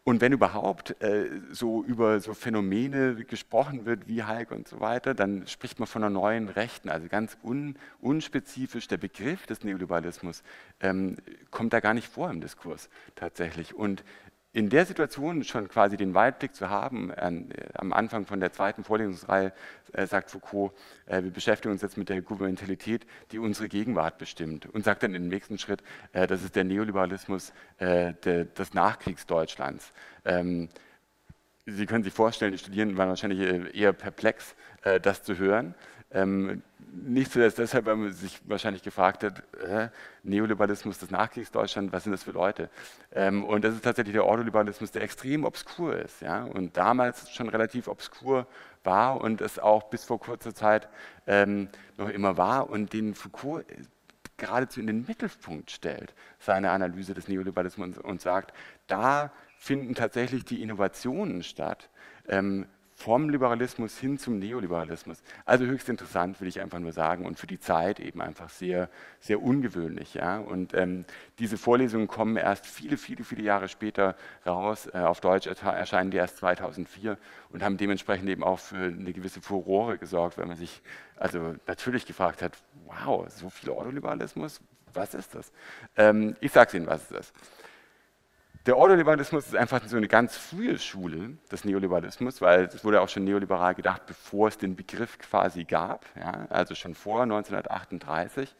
und wenn überhaupt äh, so über so Phänomene gesprochen wird wie Hulk und so weiter, dann spricht man von einer neuen Rechten, also ganz un, unspezifisch. Der Begriff des Neoliberalismus ähm, kommt da gar nicht vor im Diskurs tatsächlich. Und in der Situation schon quasi den Weitblick zu haben, äh, am Anfang von der zweiten Vorlesungsreihe äh, sagt Foucault, äh, wir beschäftigen uns jetzt mit der Gouvernementalität, die unsere Gegenwart bestimmt und sagt dann im nächsten Schritt, äh, das ist der Neoliberalismus äh, de, des Nachkriegsdeutschlands. Ähm, Sie können sich vorstellen, die Studierenden waren wahrscheinlich äh, eher perplex, das zu hören. Ähm, nicht zuletzt deshalb, weil man sich wahrscheinlich gefragt hat, äh, Neoliberalismus des Nachkriegsdeutschland, was sind das für Leute? Ähm, und das ist tatsächlich der Ordoliberalismus, der extrem obskur ist ja? und damals schon relativ obskur war und es auch bis vor kurzer Zeit ähm, noch immer war und den Foucault geradezu in den Mittelpunkt stellt, seine Analyse des Neoliberalismus und sagt, da finden tatsächlich die Innovationen statt, ähm, vom Liberalismus hin zum Neoliberalismus. Also höchst interessant, will ich einfach nur sagen, und für die Zeit eben einfach sehr, sehr ungewöhnlich. Ja? Und ähm, diese Vorlesungen kommen erst viele, viele, viele Jahre später raus. Äh, auf Deutsch erscheinen die erst 2004 und haben dementsprechend eben auch für eine gewisse Furore gesorgt, weil man sich also natürlich gefragt hat, wow, so viel Ordoliberalismus, was ist das? Ähm, ich sage es Ihnen, was ist das? Der Ordoliberalismus ist einfach so eine ganz frühe Schule des Neoliberalismus, weil es wurde auch schon neoliberal gedacht, bevor es den Begriff quasi gab, ja, also schon vor 1938.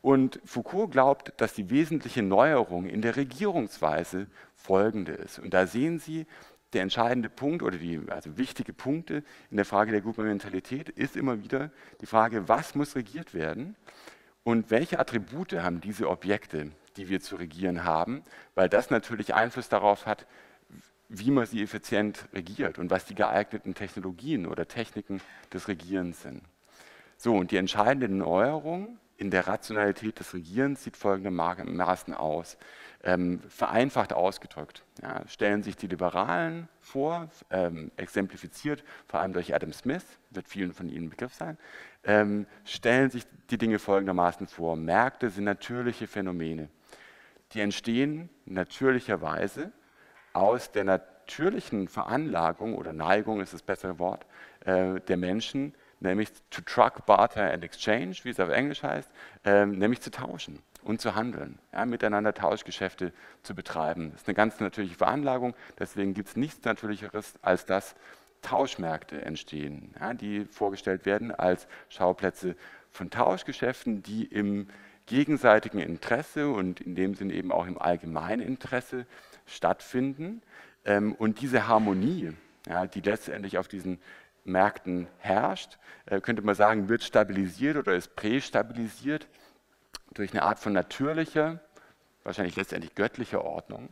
Und Foucault glaubt, dass die wesentliche Neuerung in der Regierungsweise folgende ist. Und da sehen Sie, der entscheidende Punkt oder die also wichtige Punkte in der Frage der Gouvernementalität ist immer wieder die Frage, was muss regiert werden und welche Attribute haben diese Objekte, die wir zu regieren haben, weil das natürlich Einfluss darauf hat, wie man sie effizient regiert und was die geeigneten Technologien oder Techniken des Regierens sind. So, und die entscheidende Neuerung in der Rationalität des Regierens sieht folgendermaßen aus. Ähm, vereinfacht ausgedrückt ja, stellen sich die Liberalen vor, ähm, exemplifiziert vor allem durch Adam Smith, wird vielen von Ihnen Begriff sein, ähm, stellen sich die Dinge folgendermaßen vor. Märkte sind natürliche Phänomene. Die entstehen natürlicherweise aus der natürlichen Veranlagung oder Neigung ist das bessere Wort äh, der Menschen, nämlich to truck, barter and exchange, wie es auf Englisch heißt, ähm, nämlich zu tauschen und zu handeln, ja, miteinander Tauschgeschäfte zu betreiben. Das ist eine ganz natürliche Veranlagung, deswegen gibt es nichts Natürlicheres, als dass Tauschmärkte entstehen, ja, die vorgestellt werden als Schauplätze von Tauschgeschäften, die im gegenseitigen Interesse und in dem Sinne eben auch im allgemeinen Interesse stattfinden. Ähm, und diese Harmonie, ja, die letztendlich auf diesen Märkten herrscht, äh, könnte man sagen, wird stabilisiert oder ist prästabilisiert durch eine Art von natürlicher, wahrscheinlich letztendlich göttlicher Ordnung.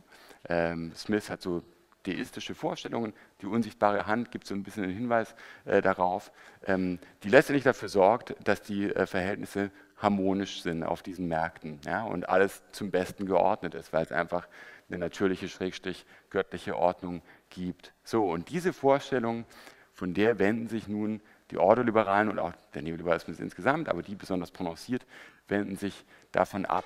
Ähm, Smith hat so deistische Vorstellungen, die unsichtbare Hand gibt so ein bisschen einen Hinweis äh, darauf, ähm, die letztendlich dafür sorgt, dass die äh, Verhältnisse harmonisch sind auf diesen Märkten ja, und alles zum Besten geordnet ist, weil es einfach eine natürliche, schrägstrich göttliche Ordnung gibt. So, und diese Vorstellung von der wenden sich nun die Ordoliberalen und auch der Neoliberalismus insgesamt, aber die besonders prononciert, wenden sich davon ab.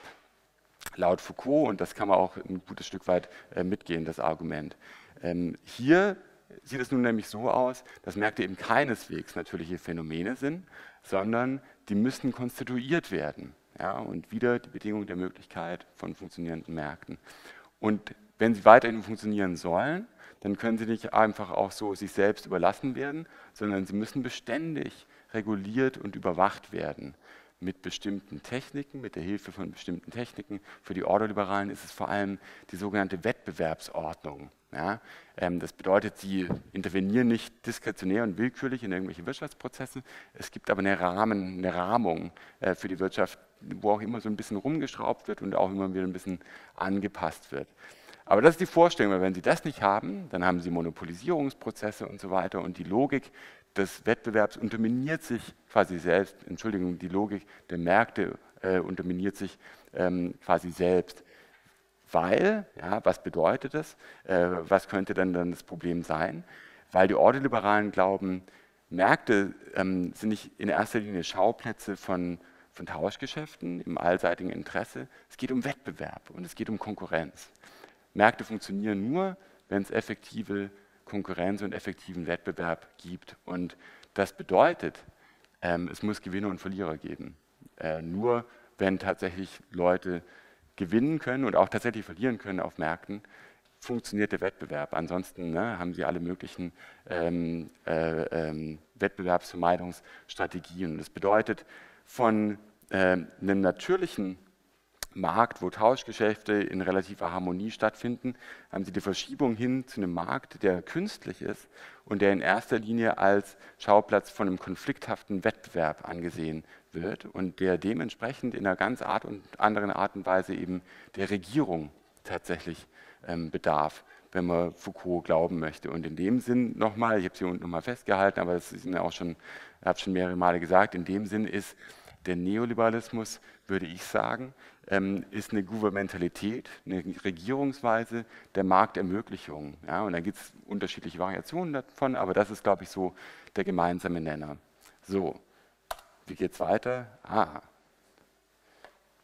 Laut Foucault, und das kann man auch ein gutes Stück weit äh, mitgehen, das Argument. Ähm, hier sieht es nun nämlich so aus, dass Märkte eben keineswegs natürliche Phänomene sind, sondern die müssen konstituiert werden. Ja, und wieder die Bedingung der Möglichkeit von funktionierenden Märkten. Und wenn sie weiterhin funktionieren sollen, dann können sie nicht einfach auch so sich selbst überlassen werden, sondern sie müssen beständig reguliert und überwacht werden mit bestimmten Techniken, mit der Hilfe von bestimmten Techniken. Für die Ordoliberalen ist es vor allem die sogenannte Wettbewerbsordnung. Ja, ähm, das bedeutet, sie intervenieren nicht diskretionär und willkürlich in irgendwelche Wirtschaftsprozesse. Es gibt aber eine, Rahmen, eine Rahmung äh, für die Wirtschaft, wo auch immer so ein bisschen rumgeschraubt wird und auch immer wieder ein bisschen angepasst wird. Aber das ist die Vorstellung, weil wenn Sie das nicht haben, dann haben Sie Monopolisierungsprozesse und so weiter und die Logik des Wettbewerbs unterminiert sich quasi selbst, Entschuldigung, die Logik der Märkte äh, unterminiert sich ähm, quasi selbst. Weil, ja, was bedeutet das? Äh, was könnte dann, dann das Problem sein? Weil die Ordoliberalen glauben, Märkte ähm, sind nicht in erster Linie Schauplätze von, von Tauschgeschäften im allseitigen Interesse. Es geht um Wettbewerb und es geht um Konkurrenz. Märkte funktionieren nur, wenn es effektive Konkurrenz und effektiven Wettbewerb gibt. Und das bedeutet, ähm, es muss Gewinner und Verlierer geben. Äh, nur wenn tatsächlich Leute gewinnen können und auch tatsächlich verlieren können auf Märkten, funktioniert der Wettbewerb. Ansonsten ne, haben sie alle möglichen ähm, äh, ähm, Wettbewerbsvermeidungsstrategien. Das bedeutet, von äh, einem natürlichen Markt, wo Tauschgeschäfte in relativer Harmonie stattfinden, haben Sie die Verschiebung hin zu einem Markt, der künstlich ist und der in erster Linie als Schauplatz von einem konflikthaften Wettbewerb angesehen wird und der dementsprechend in einer ganz Art und anderen Art und Weise eben der Regierung tatsächlich ähm, bedarf, wenn man Foucault glauben möchte. Und in dem Sinn nochmal, ich habe es hier unten nochmal festgehalten, aber das ist auch schon, habe schon mehrere Male gesagt, in dem Sinn ist der Neoliberalismus, würde ich sagen, ähm, ist eine Gouvernementalität, eine Regierungsweise der Marktermöglichung. Ja, und da gibt es unterschiedliche Variationen davon, aber das ist, glaube ich, so der gemeinsame Nenner. So, wie geht es weiter? Ah,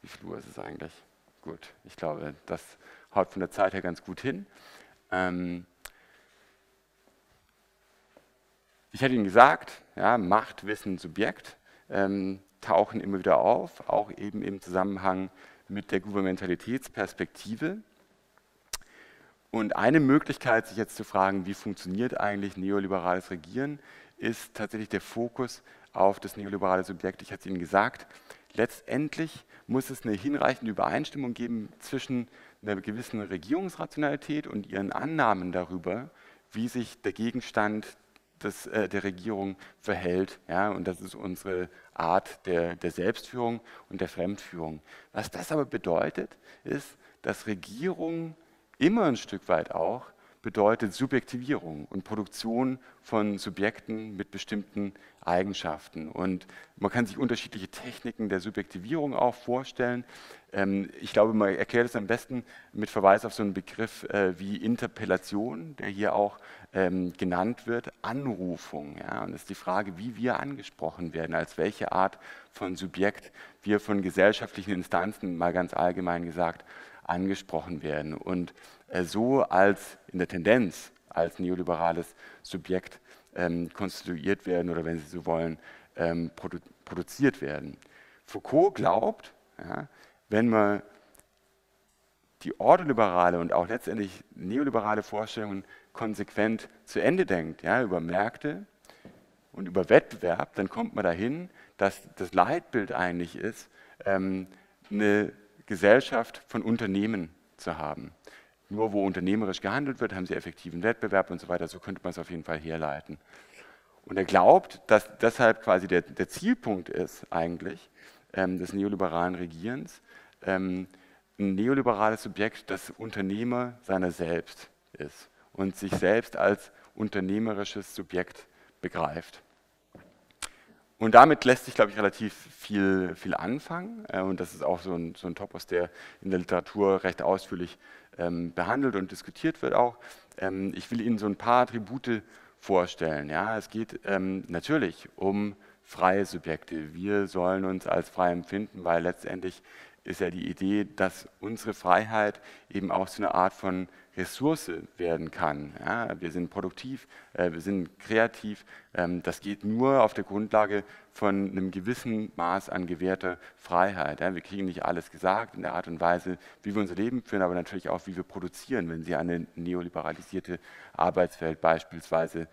wie viel Uhr ist es eigentlich? Gut, ich glaube, das haut von der Zeit her ganz gut hin. Ähm, ich hätte Ihnen gesagt, ja, Macht, Wissen, Subjekt. Ähm, tauchen immer wieder auf, auch eben im Zusammenhang mit der Gouvernementalitätsperspektive. Und eine Möglichkeit, sich jetzt zu fragen, wie funktioniert eigentlich neoliberales Regieren, ist tatsächlich der Fokus auf das neoliberale Subjekt. Ich hatte es Ihnen gesagt, letztendlich muss es eine hinreichende Übereinstimmung geben zwischen einer gewissen Regierungsrationalität und ihren Annahmen darüber, wie sich der Gegenstand des, äh, der Regierung verhält. Ja? Und das ist unsere Art der, der Selbstführung und der Fremdführung. Was das aber bedeutet, ist, dass Regierung immer ein Stück weit auch bedeutet Subjektivierung und Produktion von Subjekten mit bestimmten Eigenschaften. Und man kann sich unterschiedliche Techniken der Subjektivierung auch vorstellen. Ähm, ich glaube, man erklärt es am besten mit Verweis auf so einen Begriff äh, wie Interpellation, der hier auch ähm, genannt wird, Anrufung. Und das ist die Frage, wie wir angesprochen werden, als welche Art von Subjekt wir von gesellschaftlichen Instanzen, mal ganz allgemein gesagt, angesprochen werden und so als in der Tendenz als neoliberales Subjekt ähm, konstituiert werden oder wenn Sie so wollen, ähm, produ produziert werden. Foucault glaubt, ja, wenn man die ordoliberale und auch letztendlich neoliberale Vorstellungen konsequent zu Ende denkt, ja, über Märkte und über Wettbewerb, dann kommt man dahin, dass das Leitbild eigentlich ist, ähm, eine Gesellschaft von Unternehmen zu haben. Nur wo unternehmerisch gehandelt wird, haben sie effektiven Wettbewerb und so weiter. So könnte man es auf jeden Fall herleiten. Und er glaubt, dass deshalb quasi der, der Zielpunkt ist eigentlich ähm, des neoliberalen Regierens, ähm, ein neoliberales Subjekt, das Unternehmer seiner selbst ist und sich selbst als unternehmerisches Subjekt begreift. Und damit lässt sich, glaube ich, relativ viel, viel anfangen. Äh, und das ist auch so ein, so ein Topos, der in der Literatur recht ausführlich ähm, behandelt und diskutiert wird auch. Ähm, ich will Ihnen so ein paar Attribute vorstellen. Ja, es geht ähm, natürlich um freie Subjekte. Wir sollen uns als frei empfinden, weil letztendlich ist ja die Idee, dass unsere Freiheit eben auch so eine Art von Ressource werden kann. Ja, wir sind produktiv, äh, wir sind kreativ. Ähm, das geht nur auf der Grundlage von einem gewissen Maß an gewährter Freiheit. Ja, wir kriegen nicht alles gesagt in der Art und Weise, wie wir unser Leben führen, aber natürlich auch, wie wir produzieren, wenn Sie an eine neoliberalisierte Arbeitswelt beispielsweise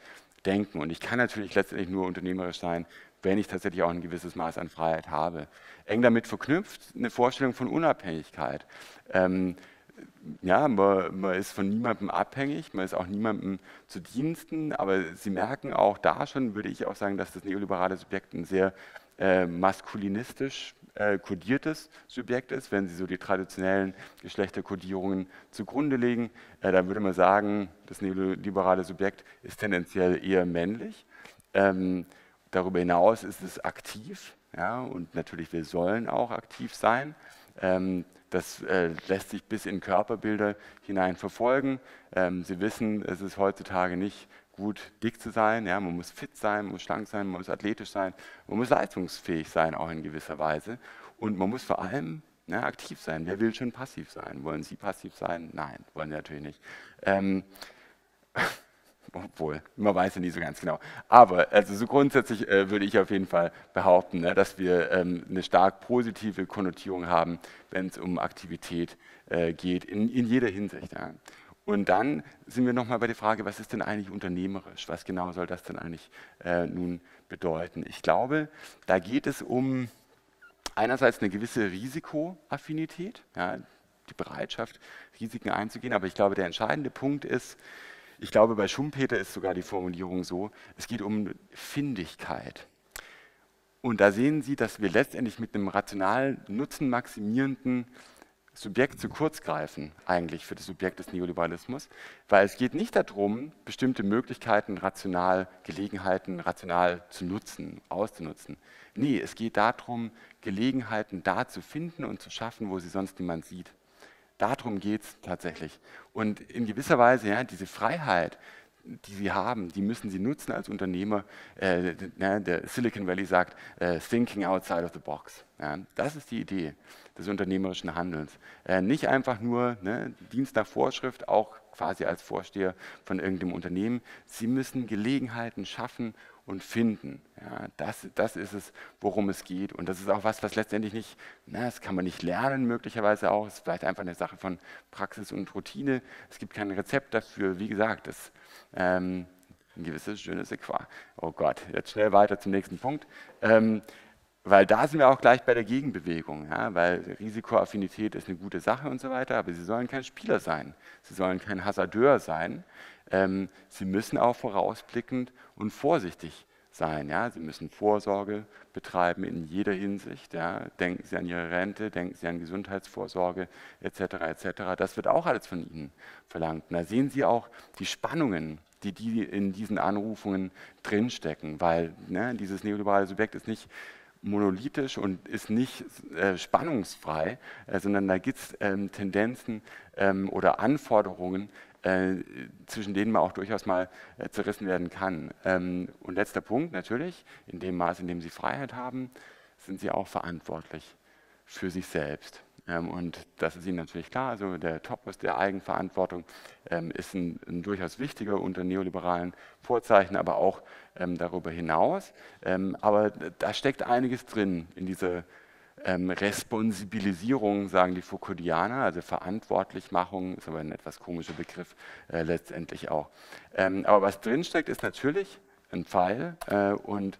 denken. Und ich kann natürlich letztendlich nur unternehmerisch sein, wenn ich tatsächlich auch ein gewisses Maß an Freiheit habe. Eng damit verknüpft eine Vorstellung von Unabhängigkeit. Ähm, ja, man, man, ist von niemandem abhängig, man ist auch niemandem zu Diensten, aber Sie merken auch da schon, würde ich auch sagen, dass das neoliberale Subjekt ein sehr äh, maskulinistisch äh, kodiertes Subjekt ist, wenn Sie so die traditionellen Geschlechterkodierungen zugrunde legen. Äh, da würde man sagen, das neoliberale Subjekt ist tendenziell eher männlich. Ähm, darüber hinaus ist es aktiv ja, und natürlich wir sollen auch aktiv sein. Ähm, das äh, lässt sich bis in Körperbilder hinein verfolgen. Ähm, Sie wissen, es ist heutzutage nicht gut, dick zu sein. Ja, man muss fit sein, man muss schlank sein, man muss athletisch sein, man muss leistungsfähig sein, auch in gewisser Weise. Und man muss vor allem ja, aktiv sein. Wer will schon passiv sein? Wollen Sie passiv sein? Nein, wollen Sie natürlich nicht. Ähm, obwohl, man weiß ja nie so ganz genau. Aber also so grundsätzlich äh, würde ich auf jeden Fall behaupten, ne, dass wir ähm, eine stark positive Konnotierung haben, wenn es um Aktivität äh, geht, in, in, jeder Hinsicht. Ja. Und dann sind wir nochmal bei der Frage, was ist denn eigentlich unternehmerisch? Was genau soll das denn eigentlich äh, nun bedeuten? Ich glaube, da geht es um einerseits eine gewisse Risikoaffinität, ja, die Bereitschaft, Risiken einzugehen. Aber ich glaube, der entscheidende Punkt ist, ich glaube, bei Schumpeter ist sogar die Formulierung so, es geht um Findigkeit. Und da sehen Sie, dass wir letztendlich mit einem rational nutzenmaximierenden Subjekt zu kurz greifen, eigentlich für das Subjekt des Neoliberalismus, weil es geht nicht darum, bestimmte Möglichkeiten rational, Gelegenheiten rational zu nutzen, auszunutzen. Nee, es geht darum, Gelegenheiten da zu finden und zu schaffen, wo sie sonst niemand sieht. Darum geht es tatsächlich. Und in gewisser Weise, ja, diese Freiheit, die sie haben, die müssen sie nutzen als Unternehmer. Äh, ne, der Silicon Valley sagt, äh, thinking outside of the box. Ja, das ist die Idee des unternehmerischen Handelns. Äh, nicht einfach nur ne, Dienst nach Vorschrift, auch quasi als Vorsteher von irgendeinem Unternehmen. Sie müssen Gelegenheiten schaffen und finden. Ja, das, das ist es, worum es geht. Und das ist auch was, was letztendlich nicht, na, das kann man nicht lernen, möglicherweise auch. Es ist vielleicht einfach eine Sache von Praxis und Routine. Es gibt kein Rezept dafür. Wie gesagt, das ähm, ein gewisses schönes Sequar. Oh Gott, jetzt schnell weiter zum nächsten Punkt. Ähm, weil da sind wir auch gleich bei der Gegenbewegung, ja, weil Risikoaffinität ist eine gute Sache und so weiter, aber sie sollen kein Spieler sein, sie sollen kein Hasardeur sein, ähm, sie müssen auch vorausblickend und vorsichtig sein. Ja? Sie müssen Vorsorge betreiben in jeder Hinsicht. Ja? Denken Sie an Ihre Rente, denken Sie an Gesundheitsvorsorge etc. etc. Das wird auch alles von Ihnen verlangt. Da sehen Sie auch die Spannungen, die, die in diesen Anrufungen drinstecken, weil ne, dieses neoliberale Subjekt ist nicht monolithisch und ist nicht äh, spannungsfrei, äh, sondern da gibt es ähm, Tendenzen ähm, oder Anforderungen, zwischen denen man auch durchaus mal äh, zerrissen werden kann. Ähm, und letzter Punkt natürlich, in dem Maß, in dem Sie Freiheit haben, sind Sie auch verantwortlich für sich selbst. Ähm, und das ist Ihnen natürlich klar, also der Topos der Eigenverantwortung ähm, ist ein, ein, durchaus wichtiger unter neoliberalen Vorzeichen, aber auch ähm, darüber hinaus. Ähm, aber da steckt einiges drin in dieser ähm, Responsibilisierung, sagen die Foucauldianer, also Verantwortlichmachung, ist aber ein etwas komischer Begriff äh, letztendlich auch. Ähm, aber was drinsteckt, ist natürlich ein Pfeil äh, und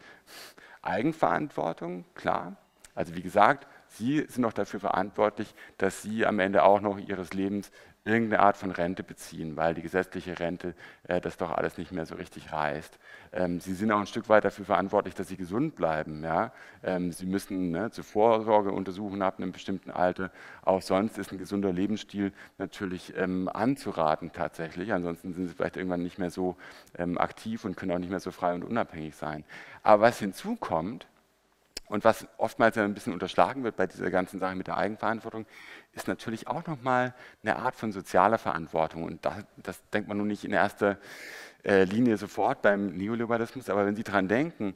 Eigenverantwortung, klar. Also wie gesagt, Sie sind auch dafür verantwortlich, dass Sie am Ende auch noch Ihres Lebens irgendeine Art von Rente beziehen, weil die gesetzliche Rente äh, das doch alles nicht mehr so richtig reißt. Ähm, sie sind auch ein Stück weit dafür verantwortlich, dass sie gesund bleiben. Ja? Ähm, sie müssen ne, zur Vorsorge untersuchen ab einem bestimmten Alter. Auch sonst ist ein gesunder Lebensstil natürlich ähm, anzuraten tatsächlich. Ansonsten sind sie vielleicht irgendwann nicht mehr so ähm, aktiv und können auch nicht mehr so frei und unabhängig sein. Aber was hinzukommt, und was oftmals ein bisschen unterschlagen wird bei dieser ganzen Sache mit der Eigenverantwortung, ist natürlich auch nochmal eine Art von sozialer Verantwortung. Und das, das denkt man nun nicht in erster äh, Linie sofort beim Neoliberalismus, aber wenn Sie daran denken,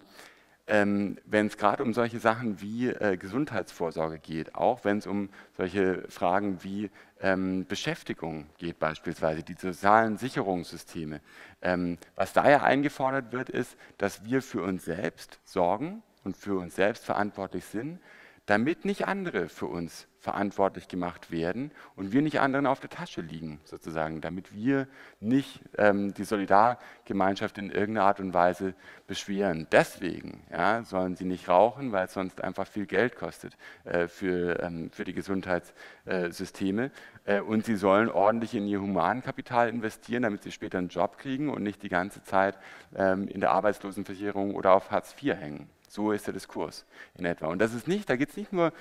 ähm, wenn es gerade um solche Sachen wie äh, Gesundheitsvorsorge geht, auch wenn es um solche Fragen wie ähm, Beschäftigung geht beispielsweise, die sozialen Sicherungssysteme. Ähm, was da ja eingefordert wird, ist, dass wir für uns selbst sorgen und für uns selbst verantwortlich sind, damit nicht andere für uns verantwortlich gemacht werden und wir nicht anderen auf der Tasche liegen, sozusagen, damit wir nicht ähm, die Solidargemeinschaft in irgendeiner Art und Weise beschweren. Deswegen ja, sollen sie nicht rauchen, weil es sonst einfach viel Geld kostet äh, für, ähm, für die Gesundheitssysteme. Äh, und sie sollen ordentlich in ihr Humankapital investieren, damit sie später einen Job kriegen und nicht die ganze Zeit ähm, in der Arbeitslosenversicherung oder auf Hartz IV hängen. So ist der Diskurs in etwa. Und das ist nicht, da geht es nicht nur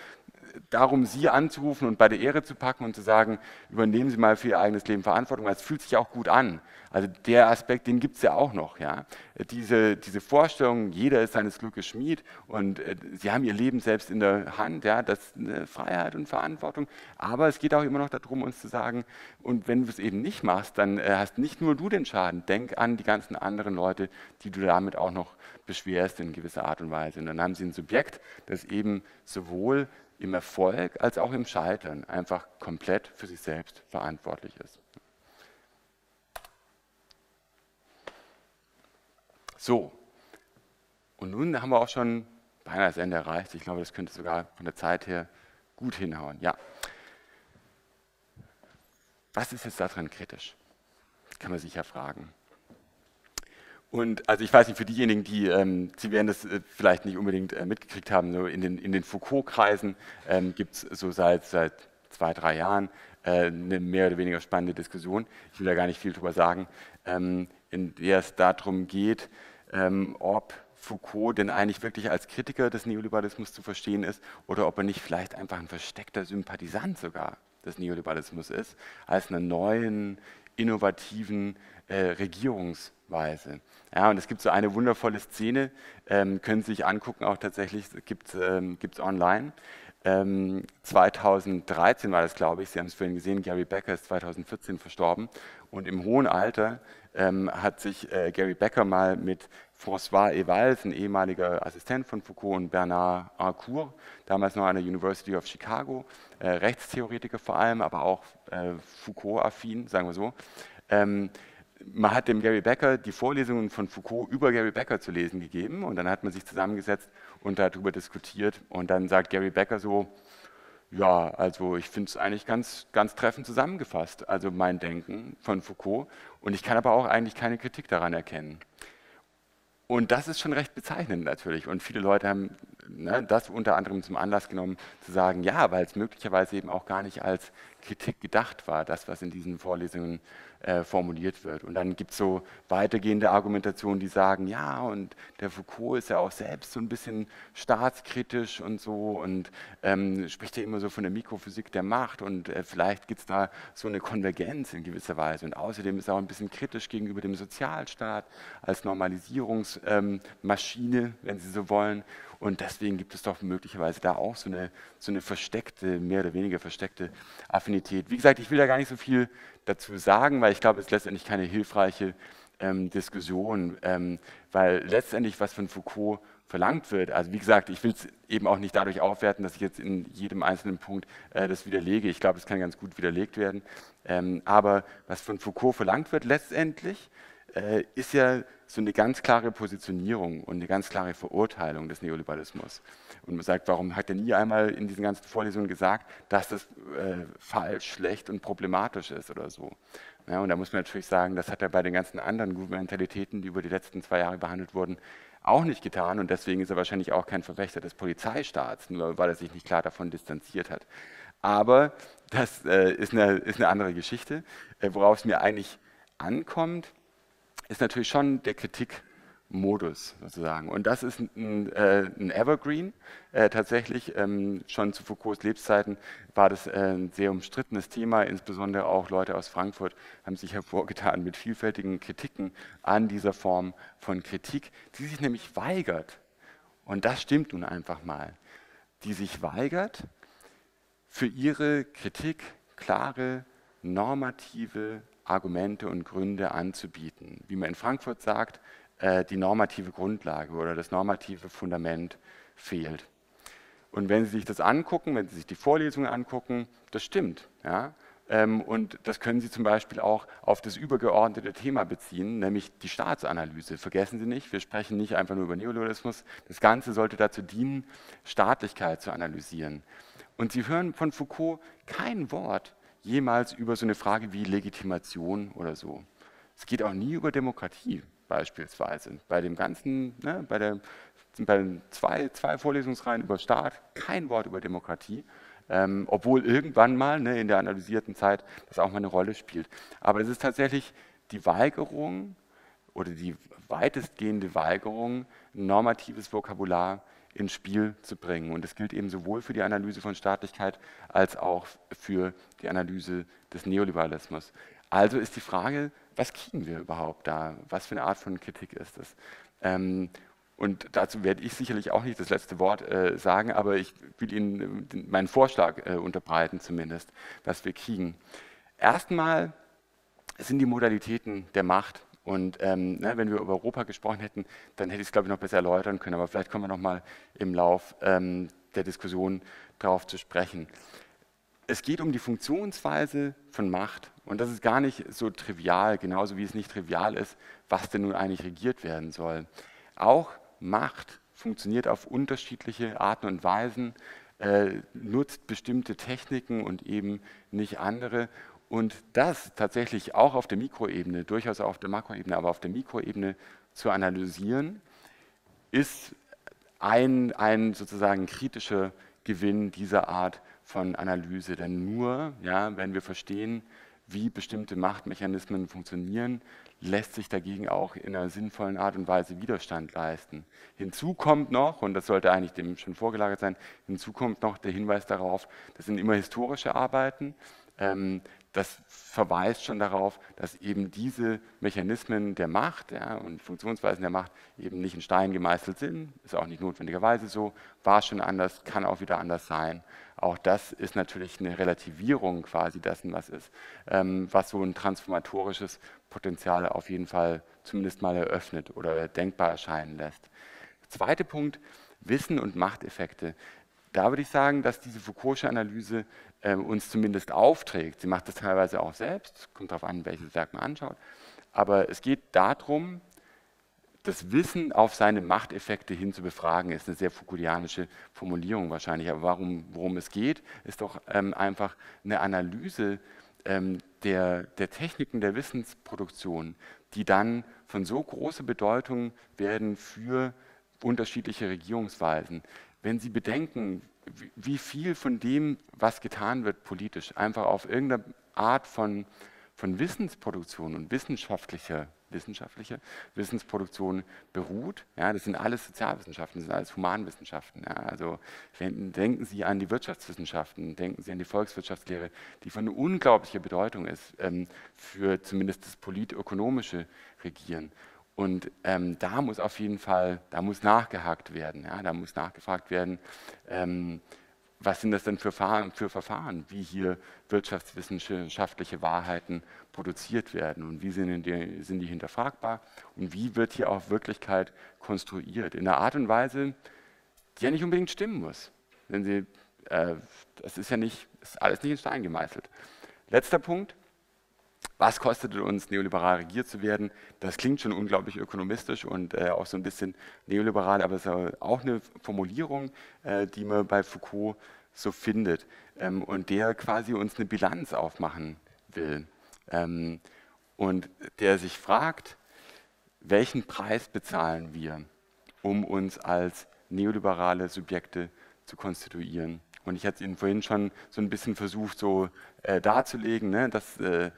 darum, Sie anzurufen und bei der Ehre zu packen und zu sagen, übernehmen Sie mal für Ihr eigenes Leben Verantwortung, es fühlt sich auch gut an. Also der Aspekt, den gibt es ja auch noch. Ja? Diese, diese Vorstellung, jeder ist seines Glückes Schmied und äh, Sie haben Ihr Leben selbst in der Hand, ja? das ist eine Freiheit und Verantwortung. Aber es geht auch immer noch darum, uns zu sagen, und wenn du es eben nicht machst, dann äh, hast nicht nur du den Schaden, denk an die ganzen anderen Leute, die du damit auch noch beschwerst in gewisser Art und Weise. Und dann haben Sie ein Subjekt, das eben sowohl im Erfolg als auch im Scheitern einfach komplett für sich selbst verantwortlich ist. So, und nun haben wir auch schon beinahe das Ende erreicht. Ich glaube, das könnte sogar von der Zeit her gut hinhauen. Ja. Was ist jetzt daran kritisch? Kann man sich ja fragen. Und also ich weiß nicht, für diejenigen, die, ähm, Sie werden das äh, vielleicht nicht unbedingt äh, mitgekriegt haben, so in den, in den Foucault-Kreisen ähm, gibt es so seit, seit zwei, drei Jahren äh, eine mehr oder weniger spannende Diskussion. Ich will da gar nicht viel drüber sagen, ähm, in der es darum geht, ähm, ob Foucault denn eigentlich wirklich als Kritiker des Neoliberalismus zu verstehen ist oder ob er nicht vielleicht einfach ein versteckter Sympathisant sogar des Neoliberalismus ist, als einen neuen, innovativen äh, Regierungsweise. Ja, und es gibt so eine wundervolle Szene, ähm, können Sie sich angucken, auch tatsächlich, gibt es ähm, online. Ähm, 2013 war das, glaube ich, Sie haben es vorhin gesehen, Gary Becker ist 2014 verstorben und im hohen Alter ähm, hat sich äh, Gary Becker mal mit François Evals, ein ehemaliger Assistent von Foucault, und Bernard Harcourt, damals noch an der University of Chicago, äh, Rechtstheoretiker vor allem, aber auch äh, Foucault-affin, sagen wir so, Ähm, man hat dem Gary Becker die Vorlesungen von Foucault über Gary Becker zu lesen gegeben und dann hat man sich zusammengesetzt und darüber diskutiert und dann sagt Gary Becker so, ja, also ich finde es eigentlich ganz, ganz treffend zusammengefasst, also mein Denken von Foucault und ich kann aber auch eigentlich keine Kritik daran erkennen. Und das ist schon recht bezeichnend natürlich. Und viele Leute haben ne, das unter anderem zum Anlass genommen, zu sagen, ja, weil es möglicherweise eben auch gar nicht als Kritik gedacht war, das, was in diesen Vorlesungen äh, formuliert wird. Und dann gibt es so weitergehende Argumentationen, die sagen, ja, und der Foucault ist ja auch selbst so ein bisschen staatskritisch und so und ähm, spricht ja immer so von der Mikrophysik der Macht und äh, vielleicht gibt es da so eine Konvergenz in gewisser Weise. Und außerdem ist er auch ein bisschen kritisch gegenüber dem Sozialstaat als Normalisierungsmaschine, ähm, wenn Sie so wollen. Und deswegen gibt es doch möglicherweise da auch so eine, so eine versteckte, mehr oder weniger versteckte Affinität. Wie gesagt, ich will da gar nicht so viel dazu sagen, weil ich glaube, es ist letztendlich keine hilfreiche ähm, Diskussion, ähm, weil letztendlich, was von Foucault verlangt wird, also wie gesagt, ich will es eben auch nicht dadurch aufwerten, dass ich jetzt in jedem einzelnen Punkt äh, das widerlege. Ich glaube, es kann ganz gut widerlegt werden. Ähm, aber was von Foucault verlangt wird letztendlich, äh, ist ja so eine ganz klare Positionierung und eine ganz klare Verurteilung des Neoliberalismus. Und man sagt, warum hat er nie einmal in diesen ganzen Vorlesungen gesagt, dass das äh, falsch, schlecht und problematisch ist oder so. Ja, und da muss man natürlich sagen, das hat er bei den ganzen anderen Gouvernementalitäten, die über die letzten zwei Jahre behandelt wurden, auch nicht getan. Und deswegen ist er wahrscheinlich auch kein Verwächter des Polizeistaats, nur weil er sich nicht klar davon distanziert hat. Aber das äh, ist, eine, ist, eine, andere Geschichte. Äh, worauf es mir eigentlich ankommt, ist natürlich schon der Kritikmodus sozusagen. Und das ist ein, äh, ein Evergreen. Äh, tatsächlich ähm, schon zu Foucaults Lebzeiten war das äh, ein sehr umstrittenes Thema. Insbesondere auch Leute aus Frankfurt haben sich hervorgetan mit vielfältigen Kritiken an dieser Form von Kritik, die sich nämlich weigert. Und das stimmt nun einfach mal. Die sich weigert, für ihre Kritik klare normative Argumente und Gründe anzubieten. Wie man in Frankfurt sagt, äh, die normative Grundlage oder das normative Fundament fehlt. Und wenn Sie sich das angucken, wenn Sie sich die Vorlesungen angucken, das stimmt. Ja? Ähm, und das können Sie zum Beispiel auch auf das übergeordnete Thema beziehen, nämlich die Staatsanalyse. Vergessen Sie nicht, wir sprechen nicht einfach nur über Neoliberalismus. Das Ganze sollte dazu dienen, Staatlichkeit zu analysieren. Und Sie hören von Foucault kein Wort jemals über so eine Frage wie Legitimation oder so. Es geht auch nie über Demokratie beispielsweise. Bei dem ganzen, ne, bei, der, bei den zwei, zwei Vorlesungsreihen über Staat, kein Wort über Demokratie, ähm, obwohl irgendwann mal ne, in der analysierten Zeit das auch mal eine Rolle spielt. Aber es ist tatsächlich die Weigerung oder die weitestgehende Weigerung, normatives Vokabular ins Spiel zu bringen. Und das gilt eben sowohl für die Analyse von Staatlichkeit als auch für die Analyse des Neoliberalismus. Also ist die Frage, was kriegen wir überhaupt da? Was für eine Art von Kritik ist das? Ähm, und dazu werde ich sicherlich auch nicht das letzte Wort äh, sagen, aber ich will Ihnen äh, meinen Vorschlag äh, unterbreiten zumindest, was wir kriegen. Erstmal sind die Modalitäten der Macht und ähm, ne, wenn wir über Europa gesprochen hätten, dann hätte ich es, glaube ich, noch besser erläutern können. Aber vielleicht kommen wir noch mal im Lauf ähm, der Diskussion darauf zu sprechen. Es geht um die Funktionsweise von Macht. Und das ist gar nicht so trivial, genauso wie es nicht trivial ist, was denn nun eigentlich regiert werden soll. Auch Macht funktioniert auf unterschiedliche Arten und Weisen, äh, nutzt bestimmte Techniken und eben nicht andere. Und das tatsächlich auch auf der Mikroebene, durchaus auch auf der Makroebene, aber auf der Mikroebene zu analysieren, ist ein, ein sozusagen kritischer Gewinn dieser Art von Analyse. Denn nur, ja, wenn wir verstehen, wie bestimmte Machtmechanismen funktionieren, lässt sich dagegen auch in einer sinnvollen Art und Weise Widerstand leisten. Hinzu kommt noch, und das sollte eigentlich dem schon vorgelagert sein, hinzu kommt noch der Hinweis darauf, das sind immer historische Arbeiten, ähm, das verweist schon darauf, dass eben diese Mechanismen der Macht ja, und Funktionsweisen der Macht eben nicht in Stein gemeißelt sind. Ist auch nicht notwendigerweise so. War schon anders, kann auch wieder anders sein. Auch das ist natürlich eine Relativierung quasi dessen, was ist, ähm, was so ein transformatorisches Potenzial auf jeden Fall zumindest mal eröffnet oder denkbar erscheinen lässt. Zweiter Punkt, Wissen und Machteffekte da würde ich sagen, dass diese Foucault'sche Analyse äh, uns zumindest aufträgt. Sie macht das teilweise auch selbst, kommt darauf an, welches Werk man anschaut. Aber es geht darum, das Wissen auf seine Machteffekte hin zu befragen, ist eine sehr Foucaultianische Formulierung wahrscheinlich. Aber warum, worum es geht, ist doch ähm, einfach eine Analyse ähm, der, der Techniken der Wissensproduktion, die dann von so großer Bedeutung werden für unterschiedliche Regierungsweisen. Wenn Sie bedenken, wie viel von dem, was getan wird politisch, einfach auf irgendeine Art von, von Wissensproduktion und wissenschaftlicher wissenschaftliche Wissensproduktion beruht. Ja, das sind alles Sozialwissenschaften, das sind alles Humanwissenschaften. Ja, also denken Sie an die Wirtschaftswissenschaften, denken Sie an die Volkswirtschaftslehre, die von unglaublicher Bedeutung ist ähm, für zumindest das politökonomische Regieren. Und ähm, da muss auf jeden Fall, da muss nachgehakt werden, ja, da muss nachgefragt werden, ähm, was sind das denn für, für, Verfahren, wie hier wirtschaftswissenschaftliche Wahrheiten produziert werden und wie sind die, sind die hinterfragbar und wie wird hier auch Wirklichkeit konstruiert. In einer Art und Weise, die ja nicht unbedingt stimmen muss. Wenn Sie, äh, das ist ja nicht, ist alles nicht in Stein gemeißelt. Letzter Punkt. Was kostet es uns, neoliberal regiert zu werden? Das klingt schon unglaublich ökonomistisch und äh, auch so ein bisschen neoliberal, aber es ist auch eine Formulierung, äh, die man bei Foucault so findet ähm, und der quasi uns eine Bilanz aufmachen will. Ähm, und der sich fragt, welchen Preis bezahlen wir, um uns als neoliberale Subjekte zu konstituieren. Und ich hatte Ihnen vorhin schon so ein bisschen versucht, so äh, darzulegen, ne, dass äh,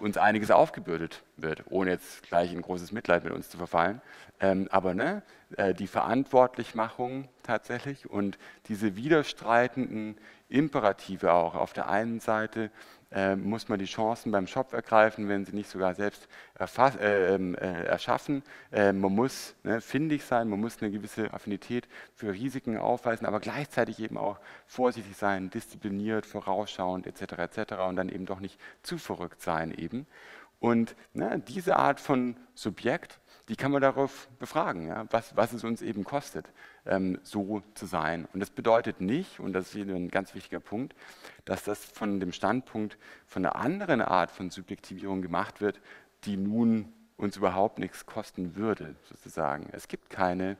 uns einiges aufgebürdet wird, ohne jetzt gleich in großes Mitleid mit uns zu verfallen. Ähm, aber ne, äh, die Verantwortlichmachung tatsächlich und diese widerstreitenden Imperative auch. Auf der einen Seite äh, muss man die Chancen beim Shop ergreifen, wenn sie nicht sogar selbst äh, ähm, äh, erschaffen. Äh, man muss ne, findig sein, man muss eine gewisse Affinität für Risiken aufweisen, aber gleichzeitig eben auch vorsichtig sein, diszipliniert, vorausschauend etc. etc. und dann eben doch nicht zu verrückt sein eben. Und ne, diese Art von Subjekt, die kann man darauf befragen, ja, was, was es uns eben kostet, ähm, so zu sein. Und das bedeutet nicht, und das ist hier ein ganz wichtiger Punkt, dass das von dem Standpunkt von einer anderen Art von Subjektivierung gemacht wird, die nun uns überhaupt nichts kosten würde, sozusagen. Es gibt keine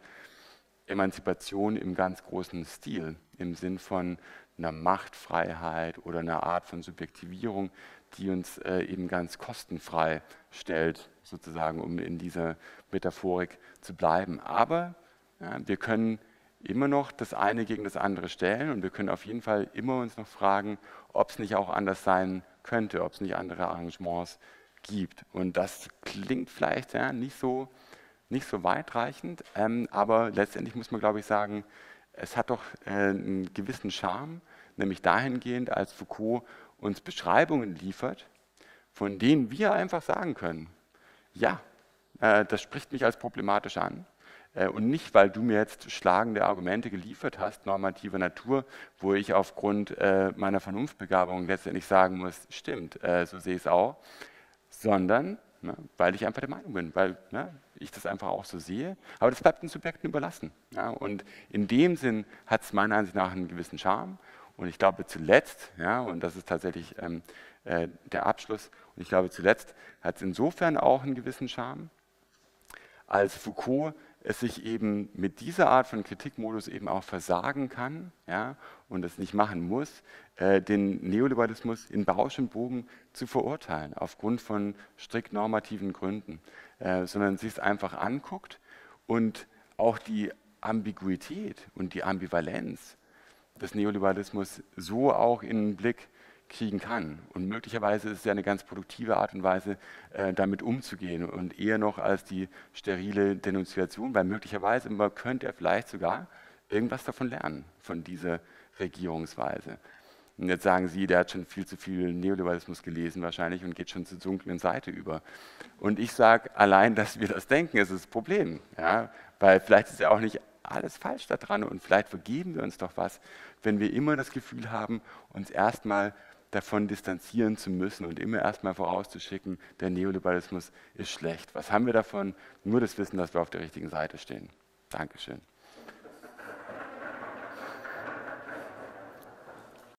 Emanzipation im ganz großen Stil, im Sinn von einer Machtfreiheit oder einer Art von Subjektivierung, die uns äh, eben ganz kostenfrei stellt, sozusagen, um in dieser Metaphorik zu bleiben. Aber ja, wir können immer noch das eine gegen das andere stellen und wir können auf jeden Fall immer uns noch fragen, ob es nicht auch anders sein könnte, ob es nicht andere Arrangements gibt. Und das klingt vielleicht ja, nicht, so, nicht so weitreichend, ähm, aber letztendlich muss man, glaube ich, sagen, es hat doch äh, einen gewissen Charme, nämlich dahingehend, als Foucault uns Beschreibungen liefert, von denen wir einfach sagen können, ja, äh, das spricht mich als problematisch an. Äh, und nicht, weil du mir jetzt schlagende Argumente geliefert hast, normativer Natur, wo ich aufgrund äh, meiner Vernunftbegabung letztendlich sagen muss, stimmt, äh, so sehe ich es auch, sondern ne, weil ich einfach der Meinung bin, weil ne, ich das einfach auch so sehe. Aber das bleibt den Subjekten überlassen. Ja, und in dem Sinn hat es meiner Ansicht nach einen gewissen Charme. Und ich glaube zuletzt, ja, und das ist tatsächlich ähm, äh, der Abschluss, und ich glaube zuletzt hat es insofern auch einen gewissen Charme, als Foucault es sich eben mit dieser Art von Kritikmodus eben auch versagen kann ja, und es nicht machen muss, äh, den Neoliberalismus in Bausch und Bogen zu verurteilen, aufgrund von strikt normativen Gründen, äh, sondern sich es einfach anguckt und auch die Ambiguität und die Ambivalenz des Neoliberalismus so auch in den Blick kriegen kann. Und möglicherweise ist es ja eine ganz produktive Art und Weise, äh, damit umzugehen und eher noch als die sterile Denunziation, weil möglicherweise man könnte er vielleicht sogar irgendwas davon lernen, von dieser Regierungsweise. Und jetzt sagen Sie, der hat schon viel zu viel Neoliberalismus gelesen wahrscheinlich und geht schon zur dunklen Seite über. Und ich sage, allein, dass wir das denken, ist das Problem. Ja? Weil vielleicht ist ja auch nicht alles falsch daran und vielleicht vergeben wir uns doch was, wenn wir immer das Gefühl haben, uns erstmal davon distanzieren zu müssen und immer erstmal vorauszuschicken, der Neoliberalismus ist schlecht. Was haben wir davon? Nur das Wissen, dass wir auf der richtigen Seite stehen. Dankeschön.